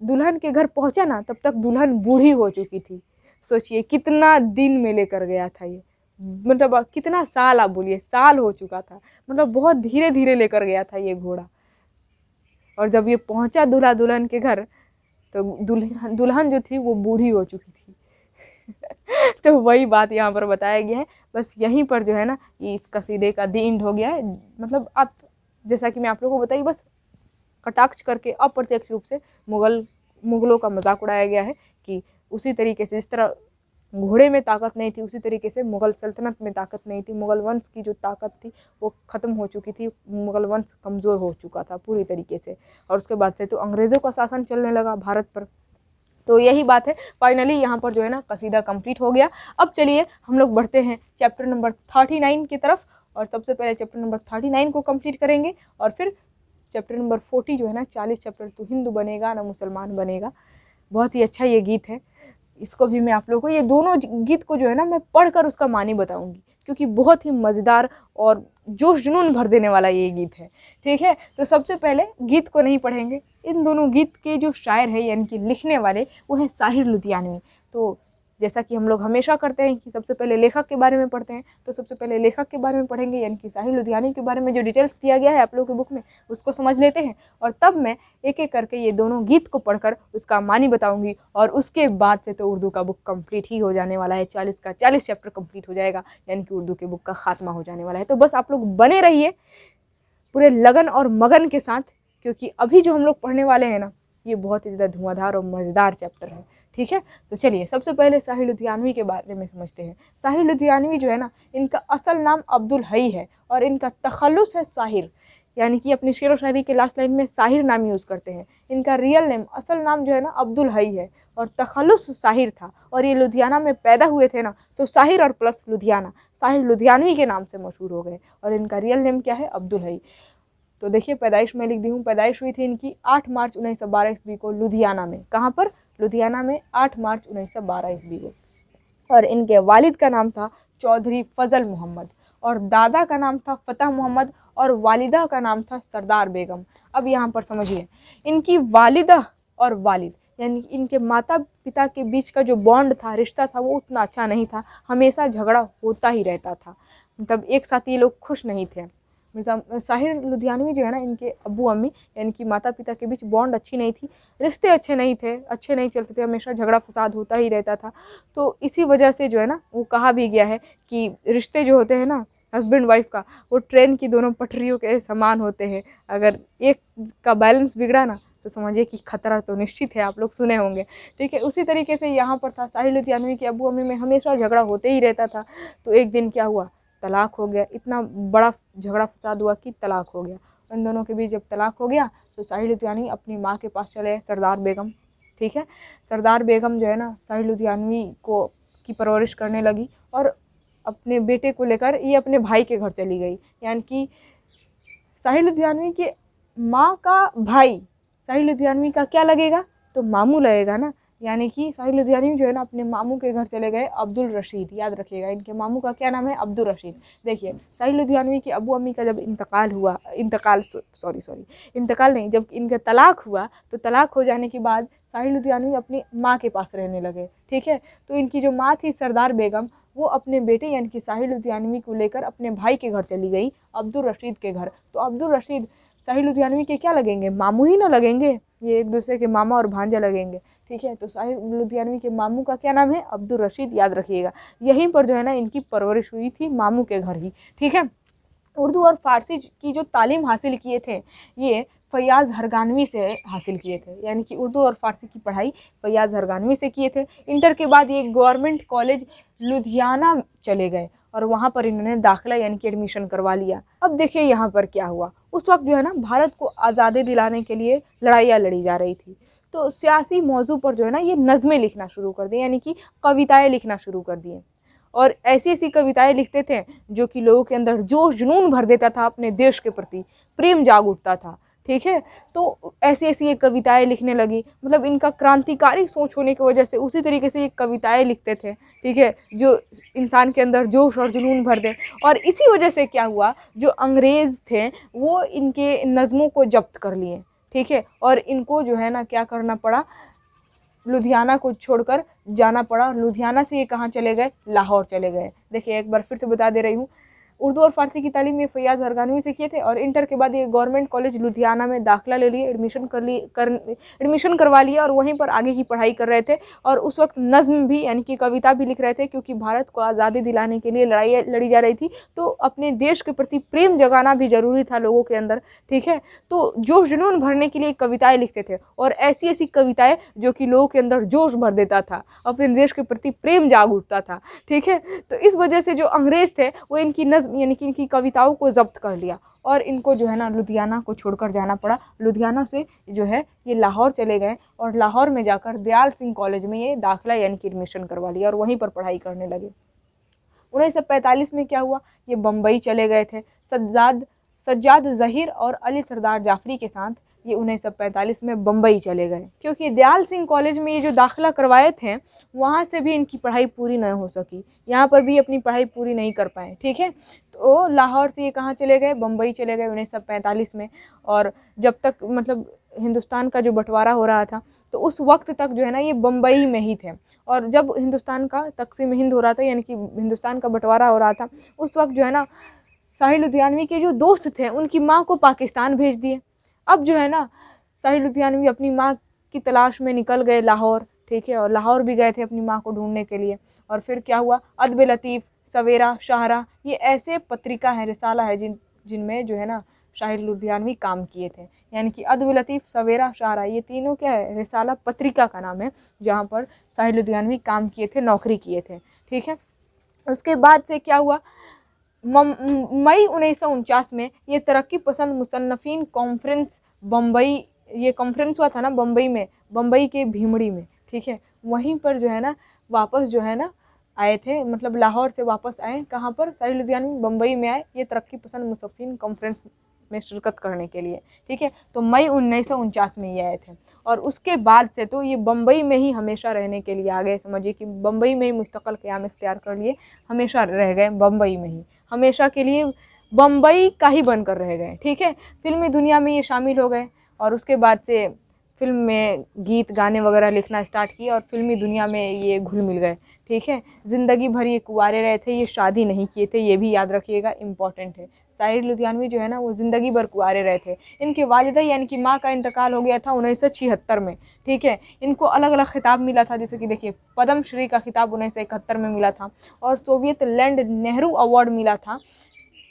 दुल्हन के घर पहुँचा ना, तब तक दुल्हन बूढ़ी हो चुकी थी। सोचिए कितना दिन में लेकर गया था ये। मतलब कितना साल आप बोलिए, साल हो चुका था। मतलब बहुत धीरे धीरे लेकर गया था ये घोड़ा। और जब ये पहुँचा दूल्हा दुल्हन के घर तो दुल्हन दुल्हन जो थी वो बूढ़ी हो चुकी थी। तो वही बात यहाँ पर बताया गया है। बस यहीं पर जो है ना, ये इस कसीदे का दी इंड हो गया है। मतलब आप, जैसा कि मैं आप लोगों को बताई, बस कटाक्ष करके अप्रत्यक्ष रूप से मुग़ल, मुग़लों का मज़ाक उड़ाया गया है कि उसी तरीके से जिस तरह घोड़े में ताकत नहीं थी, उसी तरीके से मुग़ल सल्तनत में ताकत नहीं थी। मुग़ल वंश की जो ताकत थी, वो ख़त्म हो चुकी थी, मुग़ल वंश कमज़ोर हो चुका था पूरी तरीके से। और उसके बाद से तो अंग्रेज़ों का शासन चलने लगा भारत पर। तो यही बात है। फाइनली यहाँ पर जो है ना, कसीदा कंप्लीट हो गया। अब चलिए हम लोग बढ़ते हैं चैप्टर नंबर थर्टी नाइन की तरफ़। और सबसे पहले चैप्टर नंबर थर्टी नाइन को कंप्लीट करेंगे। और फिर चैप्टर नंबर फोर्टी जो है ना, चालीस चैप्टर तो हिंदू बनेगा ना मुसलमान बनेगा। बहुत ही अच्छा ये गीत है। इसको भी मैं आप लोगों को, ये दोनों गीत को जो है ना मैं पढ़कर उसका मानी बताऊँगी, क्योंकि बहुत ही मज़ेदार और जोश जुनून भर देने वाला ये गीत है। ठीक है? तो सबसे पहले गीत को नहीं पढ़ेंगे। इन दोनों गीत के जो शायर हैं यानी कि लिखने वाले, वो हैं साहिर लुधियानवी तो जैसा कि हम लोग हमेशा करते हैं कि सबसे पहले लेखक के बारे में पढ़ते हैं तो सबसे पहले लेखक के बारे में पढ़ेंगे, यानी कि साहिल लुधियानी के बारे में जो डिटेल्स दिया गया है आप लोगों की बुक में, उसको समझ लेते हैं। और तब मैं एक एक करके ये दोनों गीत को पढ़कर उसका मानी बताऊँगी, और उसके बाद से तो उर्दू का बुक कंप्लीट ही हो जाने वाला है, चालीस का चालीस चैप्टर कंप्लीट हो जाएगा, यानी कि उर्दू के बुक का खात्मा हो जाने वाला है। तो बस आप लोग बने रहिए पूरे लगन और मगन के साथ, क्योंकि अभी जो हम लोग पढ़ने वाले हैं ना, ये बहुत ही ज़्यादा धुआंधार और मज़ेदार चैप्टर है। ठीक है? तो चलिए, सबसे पहले साहिल लुधियानवी के बारे में समझते हैं। साहिल लुधियानवी जो है ना, इनका असल नाम अब्दुल हई है और इनका तखलुस है साहिर यानी कि अपनी शेर व शायरी के लास्ट लाइन में साहिर नाम यूज़ करते हैं। इनका रियल नेम असल नाम जो है ना, अब्दुल हई है और तखलुस साहिर था और ये लुधियाना में पैदा हुए थे ना तो साहिर और प्लस लुधियाना साहिर लुधियानवी के नाम से मशहूर हो गए और इनका रियल नेम क्या है? अब्दुल हई। तो देखिए, पैदाइश मैं लिख दी हूँ, पैदाइश हुई थी इनकी आठ मार्च उन्नीस सौ बारह ईस्वी को लुधियाना में। कहाँ पर? लुधियाना में 8 मार्च उन्नीस सौ बारह ईस्वी को। और इनके वालिद का नाम था चौधरी फजल मोहम्मद और दादा का नाम था फ़तह मोहम्मद और वालिदा का नाम था सरदार बेगम। अब यहाँ पर समझिए, इनकी वालिदा और वालिद, यानी इनके माता पिता के बीच का जो बॉन्ड था, रिश्ता था, वो उतना अच्छा नहीं था, हमेशा झगड़ा होता ही रहता था। मतलब एक साथ ये लोग खुश नहीं थे। मिर्ज़ा साहिर लुधियानवी जो है ना, इनके अबू अम्मी, यानी कि माता पिता के बीच बॉन्ड अच्छी नहीं थी। रिश्ते अच्छे नहीं थे, अच्छे नहीं चलते थे, हमेशा झगड़ा फसाद होता ही रहता था। तो इसी वजह से जो है ना, वो कहा भी गया है कि रिश्ते जो होते हैं ना हस्बैंड वाइफ का, वो ट्रेन की दोनों पटरियों के समान होते हैं। अगर एक का बैलेंस बिगड़ा ना तो समझिए कि खतरा तो निश्चित है, आप लोग सुने होंगे। ठीक है, उसी तरीके से यहाँ पर था साहिल लुधियानवी के अबू अम्मी में हमेशा झगड़ा होते ही रहता था। तो एक दिन क्या हुआ? तलाक हो गया। इतना बड़ा झगड़ा फसाद हुआ कि तलाक हो गया। उन दोनों के बीच जब तलाक हो गया तो साहिल लुधियानवी अपनी माँ के पास चले सरदार बेगम। ठीक है? सरदार बेगम जो है ना, साहिल लुधियानवी को, की परवरिश करने लगी और अपने बेटे को लेकर ये अपने भाई के घर चली गई। यानी कि साहिल लुधियानवी के माँ का भाई, साहिल लुधियानवी का क्या लगेगा? तो मामू लगेगा ना। यानी कि साहिल लुधियानी जो है ना अपने मामू के घर चले गए, अब्दुल रशीद, याद रखिएगा। इनके मामू का क्या नाम है? अब्दुल रशीद। देखिए, साहिल लुधियानवी के अबू अम्मी का जब इंतकाल हुआ, इंतकाल सॉरी सॉरी, इंतकाल नहीं, जब इनका तलाक हुआ तो तलाक हो जाने के बाद साहिल लुधियानवी अपनी माँ के पास रहने लगे, ठीक है? तो इनकी जो माँ थी, सरदार बेगम, वो अपने बेटे यानी कि साहिल लुधियानवी को लेकर अपने भाई के घर चली गई, अब्दुल रशीद के घर। तो अब्दुल रशीद, साहिल लुधियानवी के क्या लगेंगे? मामू ही ना लगेंगे? ये एक दूसरे के मामा और भांजा लगेंगे। ठीक है तो साहिब लुधियानवी के मामू का क्या नाम है? अब्दुल रशीद, याद रखिएगा। यहीं पर जो है ना, इनकी परवरिश हुई थी मामू के घर ही, ठीक है? उर्दू और फारसी की जो तालीम हासिल किए थे, ये फयाज़ हरगानवी से हासिल किए थे। यानी कि उर्दू और फारसी की पढ़ाई फयाज़ हरगानवी से किए थे। इंटर के बाद ये गवर्नमेंट कॉलेज लुधियाना चले गए और वहाँ पर इन्होंने दाखिला यानी कि एडमिशन करवा लिया। अब देखिए यहाँ पर क्या हुआ। उस वक्त जो है ना, भारत को आज़ादी दिलाने के लिए लड़ाइयाँ लड़ी जा रही थी। तो सियासी मौजू पर जो है ना, ये नज़में लिखना शुरू कर दिए, यानी कि कविताएँ लिखना शुरू कर दिए। और ऐसी ऐसी कविताएँ लिखते थे जो कि लोगों के अंदर जोश जुनून भर देता था, अपने देश के प्रति प्रेम जाग उठता था, ठीक है? तो ऐसी ऐसी ये कविताएँ लिखने लगी। मतलब इनका क्रांतिकारी सोच होने की वजह से उसी तरीके से ये कविताएँ लिखते थे, ठीक है? जो इंसान के अंदर जोश और जुनून भर दे। और इसी वजह से क्या हुआ, जो अंग्रेज़ थे, वो इनके नज़मों को जब्त कर लिए। ठीक है? और इनको जो है ना क्या करना पड़ा? लुधियाना को छोड़कर जाना पड़ा। लुधियाना से ये कहाँ चले गए? लाहौर चले गए। देखिए, एक बार फिर से बता दे रही हूँ। उर्दू और फारसी की तालीम ये फैयाज़ हरगानवी से किए थे और इंटर के बाद ये गवर्नमेंट कॉलेज लुधियाना में दाखिला ले लिए, एडमिशन कर लिए, कर, एडमिशन करवा लिया और वहीं पर आगे की पढ़ाई कर रहे थे। और उस वक्त नज़म भी, यानी कि कविता भी लिख रहे थे क्योंकि भारत को आज़ादी दिलाने के लिए लड़ाई लड़ी जा रही थी। तो अपने देश के प्रति प्रेम जगाना भी ज़रूरी था लोगों के अंदर, ठीक है? तो जोश जुनून भरने के लिए कविताएँ लिखते थे और ऐसी ऐसी कविताएँ जो कि लोगों के अंदर जोश भर देता था, अपने देश के प्रति प्रेम जाग उठता था, ठीक है? तो इस वजह से जो अंग्रेज़ थे, वो इनकी नज्म यानी कि इनकी कविताओं को जब्त कर लिया और इनको जो है ना लुधियाना को छोड़कर जाना पड़ा। लुधियाना से जो है ये लाहौर चले गए और लाहौर में जाकर दयाल सिंह कॉलेज में ये दाखिला यानी कि एडमिशन करवा लिया और वहीं पर पढ़ाई करने लगे। उन्नीस सौ पैंतालीस में क्या हुआ? ये बम्बई चले गए थे। सज्जाद सज्जाद जहीर और अली सरदार जाफरी के साथ ये उन्नीस सौ पैंतालीस में बम्बई चले गए। क्योंकि दयाल सिंह कॉलेज में ये जो दाखिला करवाए थे, वहाँ से भी इनकी पढ़ाई पूरी नहीं हो सकी। यहाँ पर भी अपनी पढ़ाई पूरी नहीं कर पाए, ठीक है? तो लाहौर से ये कहाँ चले गए? बम्बई चले गए उन्नीस सौ पैंतालीस में। और जब तक मतलब हिंदुस्तान का जो बंटवारा हो रहा था तो उस वक्त तक जो है ना ये बम्बई में ही थे। और जब हिंदुस्तान का तकसीम हिंद हो रहा था, यानी कि हिंदुस्तान का बंटवारा हो रहा था, उस वक्त जो है ना साहिल लुधियानवी के जो दोस्त थे, उनकी माँ को पाकिस्तान भेज दिए। अब जो है ना, साहिल लुधियानवी अपनी माँ की तलाश में निकल गए लाहौर, ठीक है? और लाहौर भी गए थे अपनी माँ को ढूँढने के लिए। और फिर क्या हुआ? अदब लतीफ़, सवेरा, शाहरा, ये ऐसे पत्रिका हैं, रिसाला है जिन, जिनमें जो है ना शाहिर लुधियानवी काम किए थे। यानी कि अदब लतीफ़, सवेरा, शाहरा, ये तीनों क्या है? रिसाला पत्रिका का नाम है, जहाँ पर शाहिर लुधियानवी काम किए थे, नौकरी किए थे, ठीक है? उसके बाद से क्या हुआ? मई उन्नीस सौ उनचास में ये तरक्की पसंद मुसन्फ़िन कॉन्फ्रेंस बम्बई ये कॉन्फ्रेंस हुआ था ना बम्बई में बम्बई के भीमड़ी में, ठीक है? वहीं पर जो है ना, वापस जो है ना, आए थे मतलब लाहौर से वापस आए, कहाँ पर? सारी लुधियाना बम्बई में आए, ये तरक्की पसंद मुसफ़िन कॉन्फ्रेंस में शिरकत करने के लिए, ठीक है? तो मई उन्नीस सौ उनचास में ये आए थे, और उसके बाद से तो ये बम्बई में ही हमेशा रहने के लिए आ गए, समझिए कि बम्बई में ही मुस्तकल क़्याम इख्तियार कर लिए, हमेशा रह गए बम्बई में ही हमेशा के लिए बम्बई का ही बनकर रह गए, ठीक है? फिल्मी दुनिया में ये शामिल हो गए और उसके बाद से फ़िल्म में गीत, गाने वगैरह लिखना स्टार्ट किया और फिल्मी दुनिया में ये घुल मिल गए, ठीक है? ज़िंदगी भर ये कुंवारे रहे थे, ये शादी नहीं किए थे, ये भी याद रखिएगा इंपॉर्टेंट है। साहिर लुधियानवी जो है ना, वो ज़िंदगी भर कुआरे रहे थे। इनके वालदा यानी कि माँ का इंतकाल हो गया था उन्नीस सौ छिहत्तर में, ठीक है? इनको अलग अलग खिताब मिला था, जैसे कि देखिए, पद्मश्री का खिताब उन्नीस सौ इकहत्तर में मिला था और सोवियत लैंड नेहरू अवार्ड मिला था।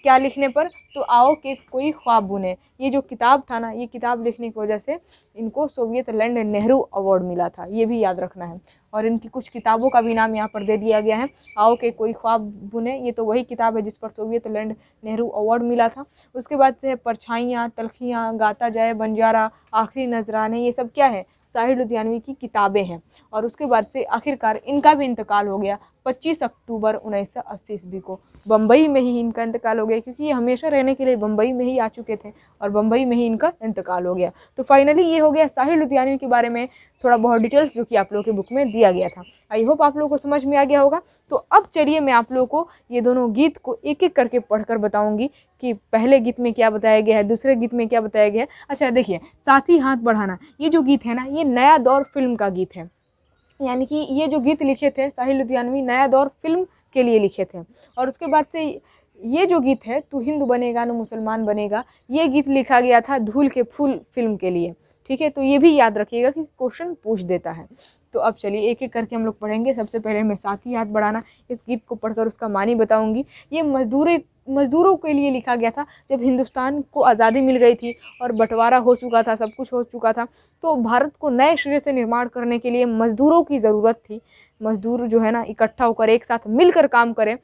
क्या लिखने पर तो आओ के कोई ख्वाब बुने। ये जो किताब था ना, ये किताब लिखने की वजह से इनको सोवियत लैंड नेहरू अवार्ड मिला था, ये भी याद रखना है। और इनकी कुछ किताबों का भी नाम यहाँ पर दे दिया गया है। आओ के कोई ख्वाब बुने, ये तो वही किताब है जिस पर सोवियत लैंड नेहरू अवार्ड मिला था। उसके बाद से परछाइयाँ, तलखियाँ, गाता जाए, बंजारा, आखिरी नजराने, ये सब क्या है? साहिर लुधियानवी की किताबें हैं। और उसके बाद से आखिरकार इनका भी इंतकाल हो गया। 25 अक्टूबर उन्नीस सौ अस्सी ईस्वी को। बम्बई में ही इनका इंतकाल हो गया, क्योंकि ये हमेशा रहने के लिए बम्बई में ही आ चुके थे और बम्बई में ही इनका इंतकाल हो गया। तो फाइनली ये हो गया साहिर लुधियानवी के बारे में। थोड़ा बहुत डिटेल्स जो कि आप लोगों के बुक में दिया गया था। आई होप आप लोगों को समझ में आ गया होगा। तो अब चलिए मैं आप लोगों को ये दोनों गीत को एक एक करके पढ़कर बताऊँगी कि पहले गीत में क्या बताया गया है, दूसरे गीत में क्या बताया गया है। अच्छा देखिए, साथ ही हाथ बढ़ाना। ये जो गीत है ना, ये नया दौर फ़िल्म का गीत है। यानी कि ये जो गीत लिखे थे साहिल लुधियानवी, नया दौर फ़िल्म के लिए लिखे थे। और उसके बाद से ये जो गीत है, तू हिंदू बनेगा न मुसलमान बनेगा ये गीत लिखा गया था धूल के फूल फ़िल्म के लिए। ठीक है तो ये भी याद रखिएगा कि क्वेश्चन पूछ देता है। तो अब चलिए, एक एक करके हम लोग पढ़ेंगे। सबसे पहले मैं साथ ही हाथ बढ़ाना, इस गीत को पढ़कर उसका मानी बताऊँगी। ये मजदूर मज़दूरों के लिए लिखा गया था, जब हिंदुस्तान को आज़ादी मिल गई थी और बंटवारा हो चुका था, सब कुछ हो चुका था तो भारत को नए सिरे से निर्माण करने के लिए मज़दूरों की ज़रूरत थी। मज़दूर जो है ना, इकट्ठा होकर एक साथ मिलकर काम करें।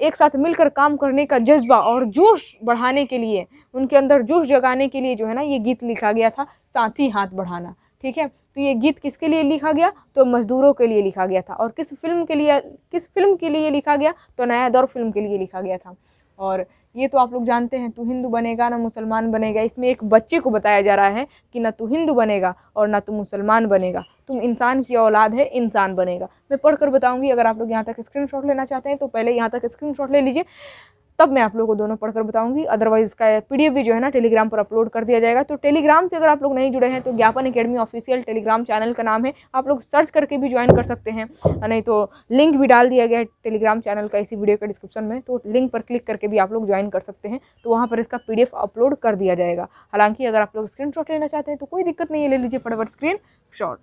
एक साथ मिलकर काम करने का जज्बा और जोश बढ़ाने के लिए, उनके अंदर जोश जगाने के लिए जो है ना, ये गीत लिखा गया था, साथ ही हाथ बढ़ाना। ठीक है? तो ये गीत किसके लिए लिखा गया? तो मज़दूरों के लिए लिखा गया था। और किस फ़िल्म के लिए, किस फ़िल्म के लिए लिखा गया? तो नया दौर फ़िल्म के लिए लिखा गया था। और ये तो आप लोग जानते हैं, तू हिंदू बनेगा, ना मुसलमान बनेगा। इसमें एक बच्चे को बताया जा रहा है कि ना तू हिंदू बनेगा और ना तू मुसलमान बनेगा। तुम इंसान की औलाद है, इंसान बनेगा। मैं पढ़कर बताऊँगी, अगर आप लोग यहाँ तक स्क्रीन लेना चाहते हैं तो पहले यहाँ तक स्क्रीन ले लीजिए। तब मैं आप लोगों को दोनों पढ़कर बताऊँगी। अदरवाइज़ इसका पीडीएफ भी जो है ना टेलीग्राम पर अपलोड कर दिया जाएगा। तो टेलीग्राम से अगर आप लोग नहीं जुड़े हैं तो ज्ञापन अकेडमी ऑफिशियल टेलीग्राम चैनल का नाम है। आप लोग सर्च करके भी ज्वाइन कर सकते हैं। नहीं तो लिंक भी डाल दिया गया है टेलीग्राम चैनल का इसी वीडियो के डिस्क्रिप्शन में। तो लिंक पर क्लिक करके भी आप लोग ज्वाइन कर सकते हैं। तो वहाँ पर इसका पीडीएफ अपलोड कर दिया जाएगा। हालाँकि अगर आप लोग स्क्रीन लेना चाहते हैं तो कोई दिक्कत नहीं है। ले लीजिए फटाफट स्क्रीन शॉट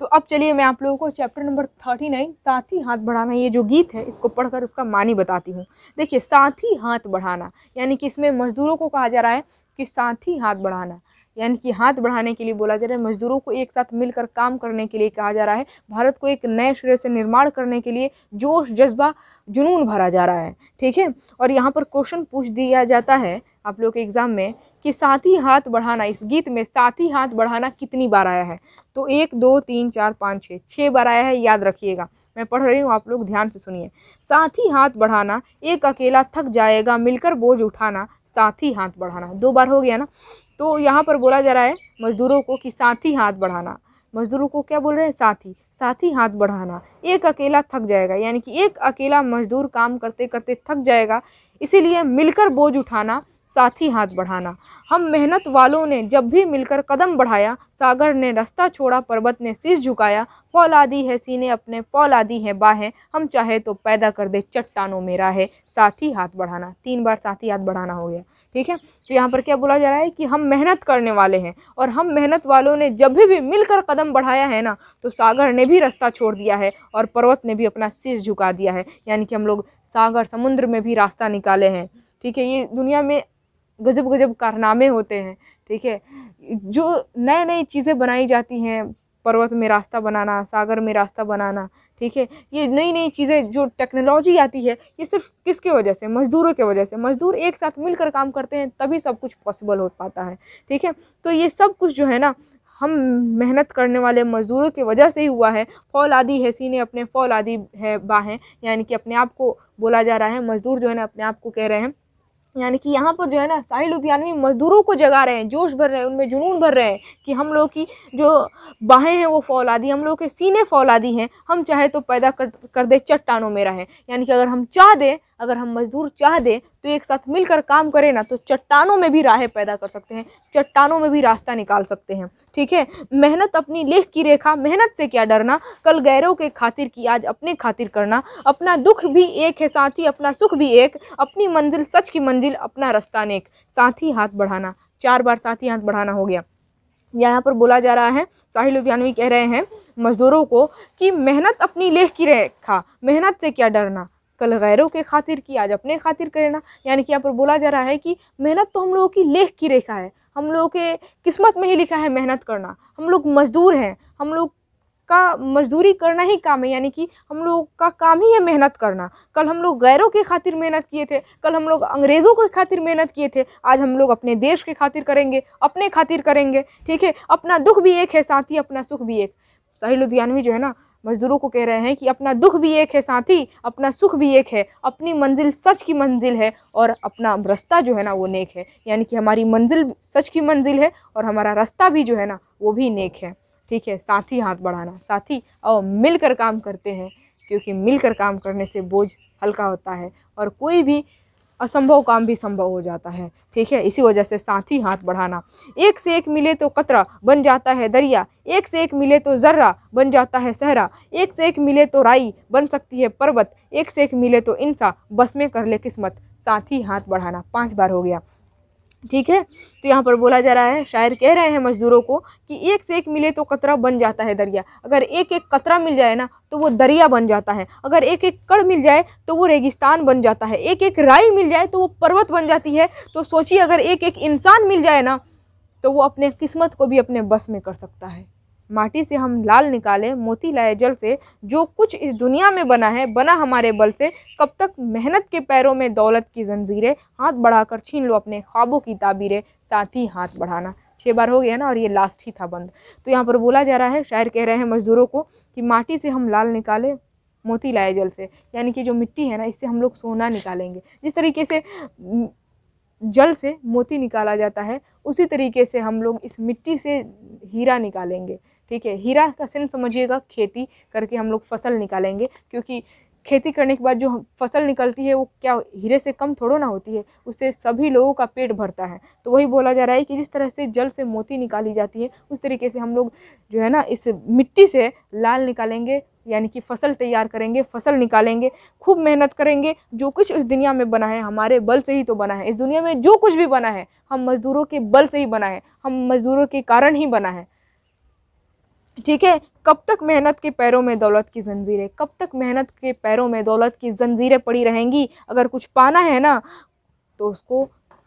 तो अब चलिए मैं आप लोगों को चैप्टर नंबर थर्टी नाइन साथ ही हाथ बढ़ाना ये जो गीत है, इसको पढ़कर उसका मानी बताती हूँ। देखिए, साथ ही हाथ बढ़ाना, यानी कि इसमें मजदूरों को कहा जा रहा है कि साथ ही हाथ बढ़ाना, यानी कि हाथ बढ़ाने के लिए बोला जा रहा है, मजदूरों को एक साथ मिलकर काम करने के लिए कहा जा रहा है, भारत को एक नए सिरे से निर्माण करने के लिए जोश, जज्बा, जुनून भरा जा रहा है, ठीक है? और यहाँ पर क्वेश्चन पूछ दिया जाता है, आप लोग के एग्ज़ाम में कि साथ ही हाथ बढ़ाना, इस गीत में साथ ही हाथ बढ़ाना कितनी बार आया है? तो एक, दो, तीन, चार, पाँच, छः छः बार आया है, याद रखिएगा। मैं पढ़ रही हूँ, आप लोग ध्यान से सुनिए। साथ ही हाथ बढ़ाना, एक अकेला थक जाएगा, मिलकर बोझ उठाना, साथ ही हाथ बढ़ाना। दो बार हो गया ना? तो यहाँ पर बोला जा रहा है मजदूरों को कि साथ ही हाथ बढ़ाना। मजदूरों को क्या बोल रहे हैं? साथी साथी हाथ बढ़ाना। एक अकेला थक जाएगा, यानी कि एक अकेला मजदूर काम करते करते थक जाएगा, इसीलिए मिलकर बोझ उठाना साथ ही हाथ बढ़ाना। हम मेहनत वालों ने जब भी मिलकर कदम बढ़ाया सागर ने रास्ता छोड़ा पर्वत ने सिर झुकाया फौल आदि है सीने अपने फौल आदि है बाहें हम चाहे तो पैदा कर दे चट्टानों में राहे साथ ही हाथ बढ़ाना तीन बार साथ ही हाथ बढ़ाना हो गया ठीक है? तो यहाँ पर क्या बोला जा रहा है कि हम मेहनत करने वाले हैं और हम मेहनत वालों ने जब भी, मिलकर कदम बढ़ाया है ना तो सागर ने भी रास्ता छोड़ दिया है और पर्वत ने भी अपना शीश झुका दिया है यानी कि हम लोग सागर समुद्र में भी रास्ता निकाले हैं ठीक है? ये दुनिया में गजब गजब कारनामे होते हैं, ठीक है? जो नए नए चीज़ें बनाई जाती हैं, पर्वत में रास्ता बनाना, सागर में रास्ता बनाना, ठीक है? ये नई नई चीज़ें जो टेक्नोलॉजी आती है, ये सिर्फ़ किसके वजह से? मज़दूरों के वजह से। मज़दूर एक साथ मिलकर काम करते हैं, तभी सब कुछ पॉसिबल हो पाता है, ठीक है? तो ये सब कुछ जो है ना, हम मेहनत करने वाले मज़दूरों की वजह से ही हुआ है। फौल आदि है, सीने अपने फौल आदि है बाहें यानी कि अपने आप को बोला जा रहा है, मज़दूर जो है ना, अपने आप को कह रहे हैं यानी कि यहाँ पर जो है ना साहिल लुधियानवी मज़दूरों को जगा रहे हैं, जोश भर रहे हैं, उनमें जुनून भर रहे हैं कि हम लोग की जो बाहें हैं वो फौलादी हम लोग के सीने फौलादी हैं, हम चाहे तो पैदा कर कर दे चट्टानों में रहें। यानी कि अगर हम चाह दें अगर हम मजदूर चाह दें तो एक साथ मिलकर काम करें ना तो चट्टानों में भी राहें पैदा कर सकते हैं, चट्टानों में भी रास्ता निकाल सकते हैं, ठीक है? मेहनत अपनी लेख की रेखा, मेहनत से क्या डरना? कल गैरों के खातिर की, आज अपने खातिर करना। अपना दुख भी एक है साथ, अपना सुख भी एक। अपनी मंजिल सच की मंजिल, अपना रास्ता नेक। साथ हाथ बढ़ाना। चार बार साथ हाथ बढ़ाना हो गया। यहाँ पर बोला जा रहा है, साहिल लुधियानवी कह रहे हैं, मज़दूरों को कि मेहनत अपनी लेख की रेखा, मेहनत से क्या डरना? कल गैरों के खातिर की आज अपने खातिर करना यानी कि यहाँ पर बोला जा रहा है कि मेहनत तो हम लोगों की लेख की रेखा है। हम लोगों के किस्मत में ही लिखा है मेहनत करना। हम लोग मज़दूर हैं। हम लोग का मजदूरी करना ही काम है। यानी कि हम लोग का काम ही है मेहनत करना। कल हम लोग गैरों के खातिर मेहनत किए थे। कल हम लोग अंग्रेज़ों के खातिर मेहनत किए थे। आज हम लोग अपने देश के खातिर करेंगे। अपने खातिर करेंगे। ठीक है? अपना दुख भी एक है, साथ ही अपना सुख भी एक। सही लुधियानवी जो है ना मज़दूरों को कह रहे हैं कि अपना दुख भी एक है साथ ही अपना सुख भी एक है, अपनी मंजिल सच की मंजिल है और अपना रास्ता जो है ना वो नेक है। यानी कि हमारी मंजिल सच की मंजिल है और हमारा रास्ता भी जो है ना वो भी नेक है। ठीक है, साथ ही हाथ बढ़ाना। साथ ही और मिलकर काम करते हैं, क्योंकि मिलकर काम करने से बोझ हल्का होता है और कोई भी असंभव काम भी संभव हो जाता है। ठीक है? इसी वजह से साथ हाथ बढ़ाना। एक से एक मिले तो कतरा बन जाता है दरिया। एक से एक मिले तो ज़र्रा बन जाता है सहरा। एक से एक मिले तो राई बन सकती है पर्वत। एक से एक मिले तो इंसा। बस में कर ले किस्मत। साथ हाथ बढ़ाना। पाँच बार हो गया। ठीक है? तो यहाँ पर बोला जा रहा है, शायर कह रहे हैं मज़दूरों को कि एक से एक मिले तो कतरा बन जाता है दरिया। अगर एक एक कतरा मिल जाए ना तो वो दरिया बन जाता है। अगर एक एक कड़ मिल जाए तो वो रेगिस्तान बन जाता है। एक एक राई मिल जाए तो वो पर्वत बन जाती है। तो सोचिए, अगर एक एक इंसान मिल जाए ना तो वो अपने किस्मत को भी अपने बस में कर सकता है। माटी से हम लाल निकाले, मोती लाए जल से, जो कुछ इस दुनिया में बना है, बना हमारे बल से, कब तक मेहनत के पैरों में दौलत की जंजीरें, हाथ बढ़ाकर छीन लो अपने ख्वाबों की ताबीरें, साथ ही हाथ बढ़ाना। छः बार हो गया ना और ये लास्ट ही था बंद। तो यहाँ पर बोला जा रहा है, शायर कह रहे हैं मज़दूरों को कि माटी से हम लाल निकाले, मोती लाए जल से। यानी कि जो मिट्टी है ना, इससे हम लोग सोना निकालेंगे। जिस तरीके से जल से मोती निकाला जाता है, उसी तरीके से हम लोग इस मिट्टी से हीरा निकालेंगे। ठीक है? हीरा का सेंस समझिएगा, खेती करके हम लोग फ़सल निकालेंगे, क्योंकि खेती करने के बाद जो फ़सल निकलती है, वो क्या हीरे से कम थोड़ो ना होती है, उससे सभी लोगों का पेट भरता है। तो वही बोला जा रहा है कि जिस तरह से जल से मोती निकाली जाती है, उस तरीके से हम लोग जो है ना, इस मिट्टी से लाल निकालेंगे, यानी कि फ़सल तैयार करेंगे, फ़सल निकालेंगे, खूब मेहनत करेंगे, जो कुछ इस दुनिया में बना है, हमारे बल से ही तो बना है। इस दुनिया में जो कुछ भी बना है, हम मज़दूरों के बल से ही बना है, हम मज़दूरों के कारण ही बना है। ठीक है? कब तक मेहनत के पैरों में दौलत की जंजीरें? कब तक मेहनत के पैरों में दौलत की जंजीरें पड़ी रहेंगी? अगर कुछ पाना है ना तो उसको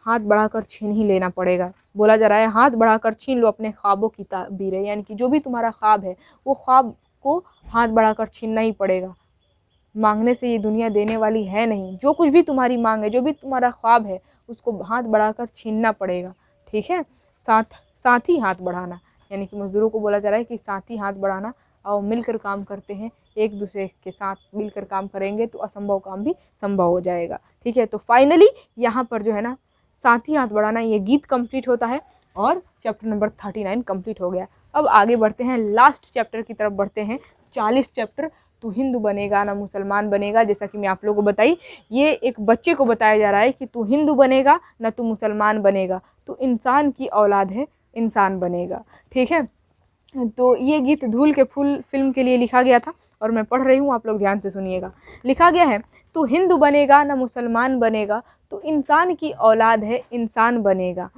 हाथ बढ़ाकर छीन ही लेना पड़ेगा। बोला जा रहा है, हाथ बढ़ाकर छीन लो अपने ख्वाबों की ताबीरें। यानी कि जो भी तुम्हारा ख्वाब है, वो ख्वाब को हाथ बढ़ाकर छीनना ही पड़ेगा। मांगने से ये दुनिया देने वाली है नहीं। जो कुछ भी तुम्हारी मांग है, जो भी तुम्हारा ख्वाब है, उसको हाथ बढ़ाकर छीनना पड़ेगा। ठीक है? साथ साथ ही हाथ बढ़ाना। यानी कि मज़दूरों को बोला जा रहा है कि साथ ही हाथ बढ़ाना और मिलकर काम करते हैं, एक दूसरे के साथ मिलकर काम करेंगे तो असंभव काम भी संभव हो जाएगा। ठीक है तो फाइनली यहाँ पर जो है ना, साथ ही हाथ बढ़ाना ये गीत कंप्लीट होता है और chapter number thirty nine complete हो गया। अब आगे बढ़ते हैं लास्ट चैप्टर की तरफ़ बढ़ते हैं। चालीस चैप्टर तू हिंदू बनेगा ना मुसलमान बनेगा, जैसा कि मैं आप लोगों को बताई। ये एक बच्चे को बताया जा रहा है कि तू हिंदू बनेगा ना तू मुसलमान बनेगा। तो इंसान की औलाद है इंसान बनेगा, ठीक है? तो ये गीत धूल के फूल फ़िल्म के लिए लिखा गया था और मैं पढ़ रही हूँ, आप लोग ध्यान से सुनिएगा। लिखा गया है, तू हिंदू बनेगा, ना मुसलमान बनेगा तो इंसान की औलाद है, इंसान बनेगा।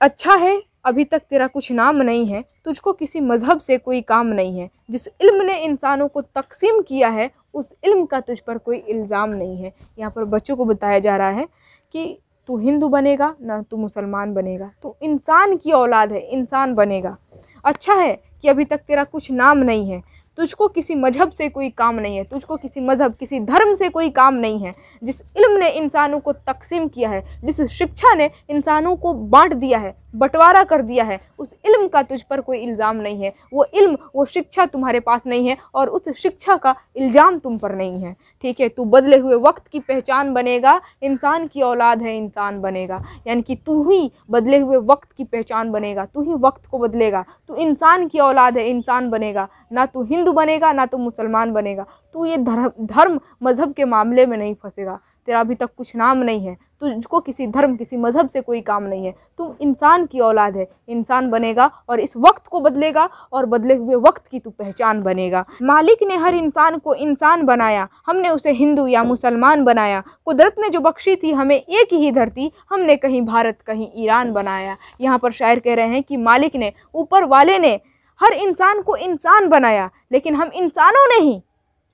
अच्छा है, अभी तक तेरा कुछ नाम नहीं है, तुझको किसी मज़हब से कोई काम नहीं है। जिस इल्म ने इंसानों को तकसीम किया है, उस इल्म का तुझ पर कोई इल्ज़ाम नहीं है। यहाँ पर बच्चों को बताया जा रहा है कि तू हिंदू बनेगा, ना तू मुसलमान बनेगा। तो इंसान की औलाद है, इंसान बनेगा। अच्छा है कि अभी तक तेरा कुछ नाम नहीं है। तुझको किसी मज़हब से कोई काम नहीं है, तुझको किसी मज़हब, किसी धर्म से कोई काम नहीं है। जिस इल्म ने इंसानों को तकसीम किया है, जिस शिक्षा ने इंसानों को बांट दिया है, बंटवारा कर दिया है, उस इल्म का तुझ पर कोई इल्ज़ाम नहीं है। वो इल्म, वो शिक्षा तुम्हारे पास नहीं है और उस शिक्षा का इल्ज़ाम तुम पर नहीं है। ठीक है, तू बदले हुए वक्त की पहचान बनेगा, इंसान की औलाद है, इंसान बनेगा। यानी कि तू ही बदले हुए वक्त की पहचान बनेगा, तू ही वक्त को बदलेगा। तू इंसान की औलाद है, इंसान बनेगा। ना तू हिंदू बनेगा, ना तो मुसलमान बनेगा। तू ये धर्म धर्म मज़हब के मामले में नहीं फंसेगा। तेरा अभी तक कुछ नाम नहीं है, तुझको किसी धर्म, किसी मज़हब से कोई काम नहीं है। तुम इंसान की औलाद है, इंसान बनेगा और इस वक्त को बदलेगा और बदले हुए वक्त की तू पहचान बनेगा। मालिक ने हर इंसान को इंसान बनाया, हमने उसे हिंदू या मुसलमान बनाया। कुदरत ने जो बख्शी थी हमें एक ही धरती, हमने कहीं भारत, कहीं ईरान बनाया। यहाँ पर शायर कह रहे हैं कि मालिक ने, ऊपर वाले ने हर इंसान को इंसान बनाया, लेकिन हम इंसानों ने ही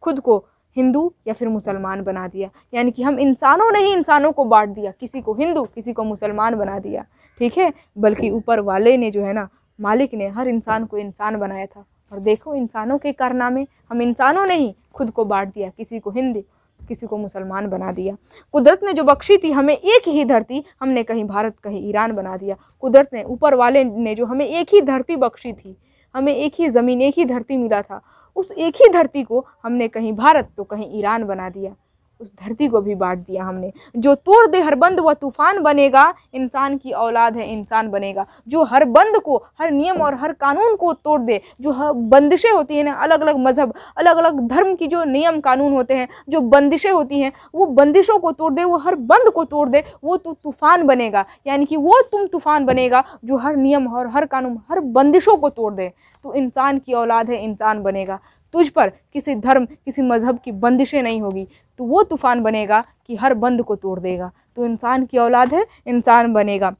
खुद को हिंदू या फिर मुसलमान बना दिया। यानी कि हम इंसानों ने ही इंसानों को बांट दिया, किसी को हिंदू, किसी को मुसलमान बना दिया। ठीक है? बल्कि ऊपर वाले ने जो है ना, मालिक ने हर इंसान को इंसान बनाया था। और देखो, इंसानों के कारनामे, हम इंसानों ने ही खुद को बांट दिया, किसी को हिंदू, किसी को मुसलमान बना दिया। कुदरत ने जो बख्शी थी हमें एक ही धरती, हमने कहीं भारत, कहीं ईरान बना दिया। कुदरत ने, ऊपर वाले ने जो हमें एक ही धरती बख्शी थी हमें एक ही ज़मीन, एक ही धरती मिला था। उस एक ही धरती को हमने कहीं भारत तो कहीं ईरान बना दिया। उस धरती को भी बांट दिया हमने। जो तोड़ दे हर बंद, वह तूफ़ान बनेगा। इंसान की औलाद है, इंसान बनेगा। जो हर बंद को, हर नियम और हर कानून को तोड़ दे, जो हर बंदिशें होती हैं ना अलग अलग मज़हब अलग अलग धर्म की जो नियम कानून होते हैं, जो बंदिशें होती हैं, वो बंदिशों को तोड़ दे, वो हर बंद को तोड़ दे, वो तो तूफ़ान बनेगा। यानी कि वो तुम तूफ़ान बनेगा, जो हर नियम और हर कानून, हर बंदिशों को तोड़ दे। तो इंसान की औलाद है, इंसान बनेगा। तुझ पर किसी धर्म, किसी मज़हब की बंदिशें नहीं होगी। तो वो तूफ़ान बनेगा कि हर बंद को तोड़ देगा। तो इंसान की औलाद है, इंसान बनेगा।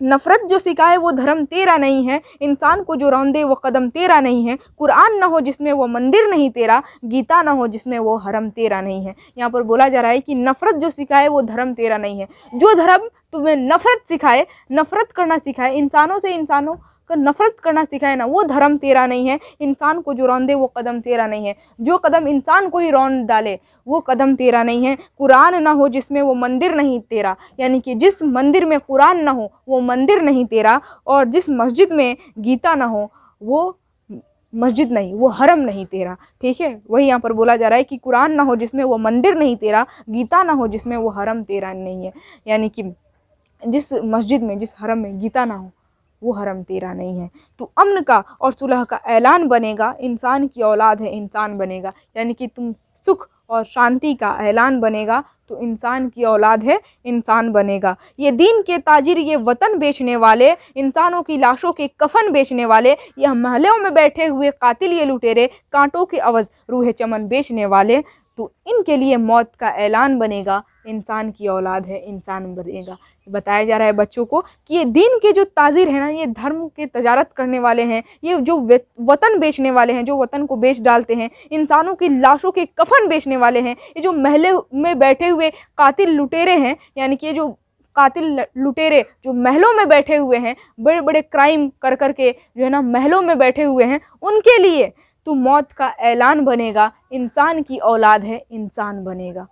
नफ़रत जो सिखाए वो धर्म तेरा नहीं है। इंसान को जो रौंदे वो कदम तेरा नहीं है। कुरान ना हो जिसमें वो मंदिर नहीं तेरा, गीता ना हो जिसमें वो हरम तेरा नहीं है। यहाँ पर बोला जा रहा है कि नफ़रत जो सिखाए वो धर्म तेरा नहीं है। जो धर्म तुम्हें नफ़रत सिखाए, नफ़रत करना सिखाए, इंसानों से इंसानों का नफरत करना सिखाए ना, वो धर्म तेरा नहीं है, इंसान को जो रौंदे वो कदम तेरा नहीं है। जो कदम इंसान को ही रौन डाले, वो कदम तेरा नहीं है। कुरान ना हो जिसमें वो मंदिर नहीं तेरा, यानी कि जिस मंदिर में कुरान ना हो, वो मंदिर नहीं तेरा, और जिस मस्जिद में गीता ना हो, वो मस्जिद नहीं, वो हरम नहीं तेरा। ठीक है? वही यहाँ पर बोला जा रहा है कि कुरान ना हो जिसमें वो मंदिर नहीं तेरा, गीता ना हो जिसमें वो हरम तेरा नहीं है। यानी कि जिस मस्जिद में, जिस हरम में गीता ना हो वो हरम तेरा नहीं है। तो अमन का और सुलह का ऐलान बनेगा, इंसान की औलाद है, इंसान बनेगा। यानी कि तुम सुख और शांति का ऐलान बनेगा तो इंसान की औलाद है, इंसान बनेगा। ये दीन के ताजिर, ये वतन बेचने वाले, इंसानों की लाशों के कफन बेचने वाले, यह महलों में बैठे हुए कातिल ये लुटेरे, कांटों के अवज, रूह चमन बेचने वाले तो इनके लिए मौत का ऐलान बनेगा। इंसान की औलाद है, इंसान बनेगा। बताया जा रहा है बच्चों को कि ये दिन के जो ताजिर हैं ना, ये धर्म के तजारत करने वाले हैं, ये जो वतन बेचने वाले हैं, जो वतन को बेच डालते हैं, इंसानों की लाशों के कफन बेचने वाले हैं, ये जो महले में बैठे हुए कातिल लुटेरे हैं, यानी कि ये जो कातिल लुटेरे जो महलों में बैठे हुए हैं बड़े बड़े क्राइम कर कर के जो है ना महलों में बैठे हुए हैं, उनके लिए तो मौत का ऐलान बनेगा, इंसान की औलाद है, इंसान बनेगा।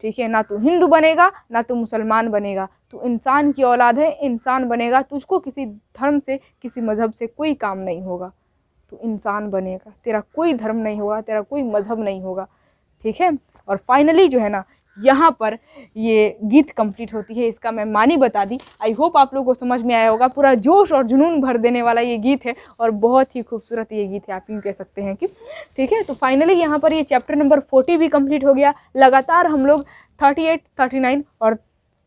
ठीक है? ना तू हिंदू बनेगा, ना तू मुसलमान बनेगा। तू इंसान की औलाद है, इंसान बनेगा, तुझको किसी धर्म से, किसी मज़हब से कोई काम नहीं होगा। तू इंसान बनेगा, तेरा कोई धर्म नहीं होगा, तेरा कोई मज़हब नहीं होगा। ठीक है? और फाइनली जो है ना यहाँ पर ये गीत कंप्लीट होती है, इसका मैं मानी बता दी। आई होप आप लोगों को समझ में आया होगा, पूरा जोश और जुनून भर देने वाला ये गीत है और बहुत ही खूबसूरत ये गीत है, आप यूँ कह सकते हैं कि। ठीक है तो फाइनली यहाँ पर ये चैप्टर नंबर फोर्टी भी कंप्लीट हो गया। लगातार हम लोग थर्टी एट थर्टी नाइन और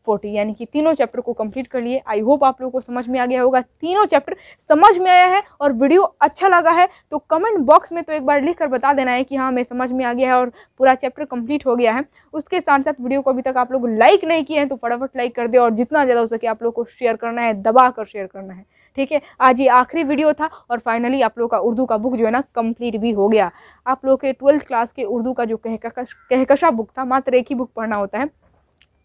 फोर्टी, यानी कि तीनों चैप्टर को कंप्लीट कर लिए। आई होप आप लोगों को समझ में आ गया होगा। तीनों चैप्टर समझ में आया है और वीडियो अच्छा लगा है तो कमेंट बॉक्स में तो एक बार लिख कर बता देना है कि हाँ मैं समझ में आ गया है और पूरा चैप्टर कंप्लीट हो गया है। उसके साथ साथ वीडियो को अभी तक आप लोग लाइक नहीं किए हैं तो फटाफट लाइक कर दे और जितना ज़्यादा हो सके आप लोग को शेयर करना है, दबा कर शेयर करना है। ठीक है? आज ये आखिरी वीडियो था और फाइनली आप लोग का उर्दू का बुक जो है ना कंप्लीट भी हो गया। आप लोग के ट्वेल्थ क्लास के उर्दू का जो कहकशा बुक था, मात्र एक ही बुक पढ़ना होता है।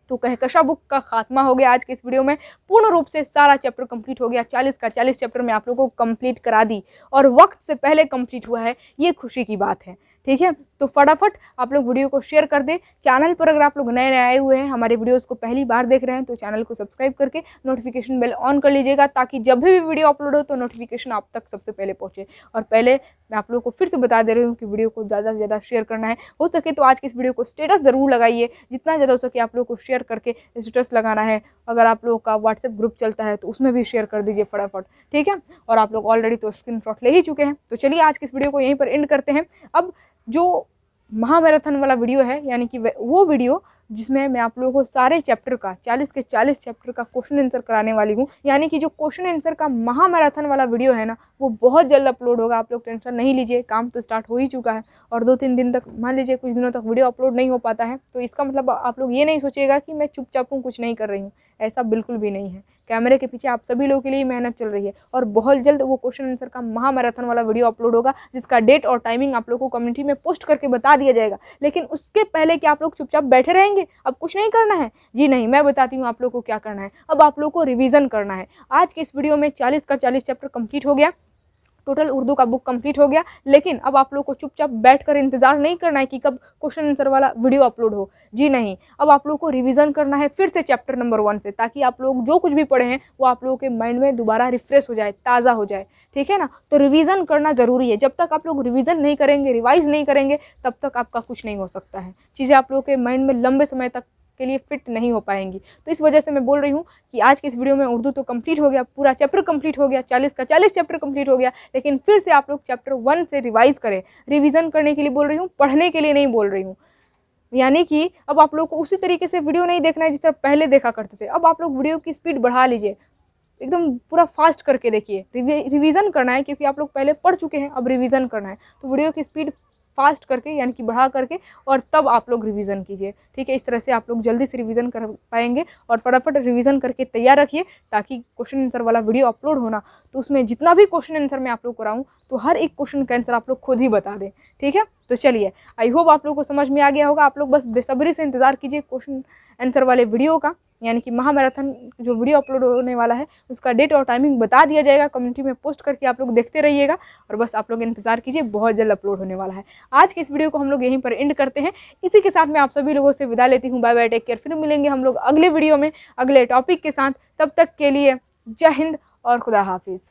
तो कहकशा बुक का खात्मा हो गया आज के इस वीडियो में। पूर्ण रूप से सारा चैप्टर कंप्लीट हो गया। चालीस का चालीस चैप्टर मैं आप लोगों को कंप्लीट करा दी। और वक्त से पहले कंप्लीट हुआ है, ये खुशी की बात है। ठीक है? तो फटाफट आप लोग वीडियो को शेयर कर दें। चैनल पर अगर आप लोग नए नए आए हुए हैं, हमारे वीडियोस को पहली बार देख रहे हैं तो चैनल को सब्सक्राइब करके नोटिफिकेशन बेल ऑन कर लीजिएगा, ताकि जब भी वीडियो अपलोड हो तो नोटिफिकेशन आप तक सबसे पहले पहुँचे। और पहले मैं आप लोग को फिर से बता दे रही हूँ कि वीडियो को ज़्यादा से ज़्यादा शेयर करना है। हो सके तो आज के इस वीडियो को स्टेटस ज़रूर लगाइए, जितना ज़्यादा हो सके आप लोग को शेयर करके स्टेटस लगाना है। अगर आप लोगों का व्हाट्सएप ग्रुप चलता है तो उसमें भी शेयर कर दीजिए फटाफट, ठीक है? और आप लोग ऑलरेडी तो स्क्रीन ले ही चुके हैं। तो चलिए आज के इस वीडियो को यहीं पर एंड करते हैं। अब जो महामैराथन वाला वीडियो है यानी कि वो वीडियो जिसमें मैं आप लोगों को सारे चैप्टर का 40 के 40 चैप्टर का क्वेश्चन आंसर कराने वाली हूँ। यानी कि जो क्वेश्चन आंसर का महामैराथन वाला वीडियो है ना, वो बहुत जल्द अपलोड होगा। आप लोग टेंशन नहीं लीजिए, काम तो स्टार्ट हो ही चुका है और दो तीन दिन तक, मान लीजिए कुछ दिनों तक वीडियो अपलोड नहीं हो पाता है तो इसका मतलब आप लोग ये नहीं सोचिएगा कि मैं चुपचाप हूँ, कुछ नहीं कर रही हूँ। ऐसा बिल्कुल भी नहीं है। कैमरे के पीछे आप सभी लोगों के लिए मेहनत चल रही है और बहुत जल्द वो क्वेश्चन आंसर का महामैराथन वाला वीडियो अपलोड होगा, जिसका डेट और टाइमिंग आप लोग को कम्युनिटी में पोस्ट करके बता दिया जाएगा। लेकिन उसके पहले कि आप लोग चुपचाप बैठे रहेंगे अब कुछ नहीं करना है। जी नहीं, मैं बताती हूँ आप लोग को क्या करना है। अब आप लोग को रिविज़न करना है। आज के इस वीडियो में चालीस का चालीस चैप्टर कंप्लीट हो गया। टोटल उर्दू का बुक कंप्लीट हो गया। लेकिन अब आप लोग को चुपचाप बैठकर इंतज़ार नहीं करना है कि कब क्वेश्चन आंसर वाला वीडियो अपलोड हो। जी नहीं, अब आप लोग को रिविज़न करना है फिर से चैप्टर नंबर वन से, ताकि आप लोग जो कुछ भी पढ़े हैं, वो आप लोगों के माइंड में दोबारा रिफ्रेश हो जाए, ताज़ा हो जाए। ठीक है ना? तो रिवीजन करना ज़रूरी है। जब तक आप लोग रिवीजन नहीं करेंगे, रिवाइज नहीं करेंगे, तब तक आपका कुछ नहीं हो सकता है। चीज़ें आप लोगों के माइंड में लंबे समय तक के लिए फिट नहीं हो पाएँगी। तो इस वजह से मैं बोल रही हूँ कि आज के इस वीडियो में उर्दू तो कंप्लीट हो गया, पूरा चैप्टर कंप्लीट हो गया, चालीस का चालीस चैप्टर कंप्लीट हो गया, लेकिन फिर से आप लोग चैप्टर वन से रिवाइज करें। रिविज़न करने के लिए बोल रही हूँ, पढ़ने के लिए नहीं बोल रही हूँ। यानी कि अब आप लोग को उसी तरीके से वीडियो नहीं देखना है जिस तरह पहले देखा करते थे। अब आप लोग वीडियो की स्पीड बढ़ा लीजिए। एकदम पूरा फास्ट करके देखिए। रिवीजन करना है क्योंकि आप लोग पहले पढ़ चुके हैं, अब रिवीजन करना है। तो वीडियो की स्पीड फास्ट करके यानी कि बढ़ा करके और तब आप लोग रिवीजन कीजिए। ठीक है, इस तरह से आप लोग जल्दी से रिवीजन कर पाएँगे और फटाफट रिवीजन करके तैयार रखिए ताकि क्वेश्चन आंसर वाला वीडियो अपलोड होना। तो उसमें जितना भी क्वेश्चन आंसर मैं आप लोग कराऊँ तो हर एक क्वेश्चन का आंसर आप लोग खुद ही बता दें। ठीक है? तो चलिए आई होप आप लोग को समझ में आ गया होगा। आप लोग बस बेसब्री से इंतज़ार कीजिए क्वेश्चन आंसर वाले वीडियो का, यानी कि महामैराथन जो वीडियो अपलोड होने वाला है, उसका डेट और टाइमिंग बता दिया जाएगा। कम्युनिटी में पोस्ट करके आप लोग देखते रहिएगा और बस आप लोग इंतज़ार कीजिए, बहुत जल्द अपलोड होने वाला है। आज के इस वीडियो को हम लोग यहीं पर एंड करते हैं। इसी के साथ मैं आप सभी लोगों से विदा लेती हूँ। बाय बाय टेक केयर फिर मिलेंगे हम लोग अगले वीडियो में, अगले टॉपिक के साथ। तब तक के लिए जय हिंद और खुदा हाफिज़।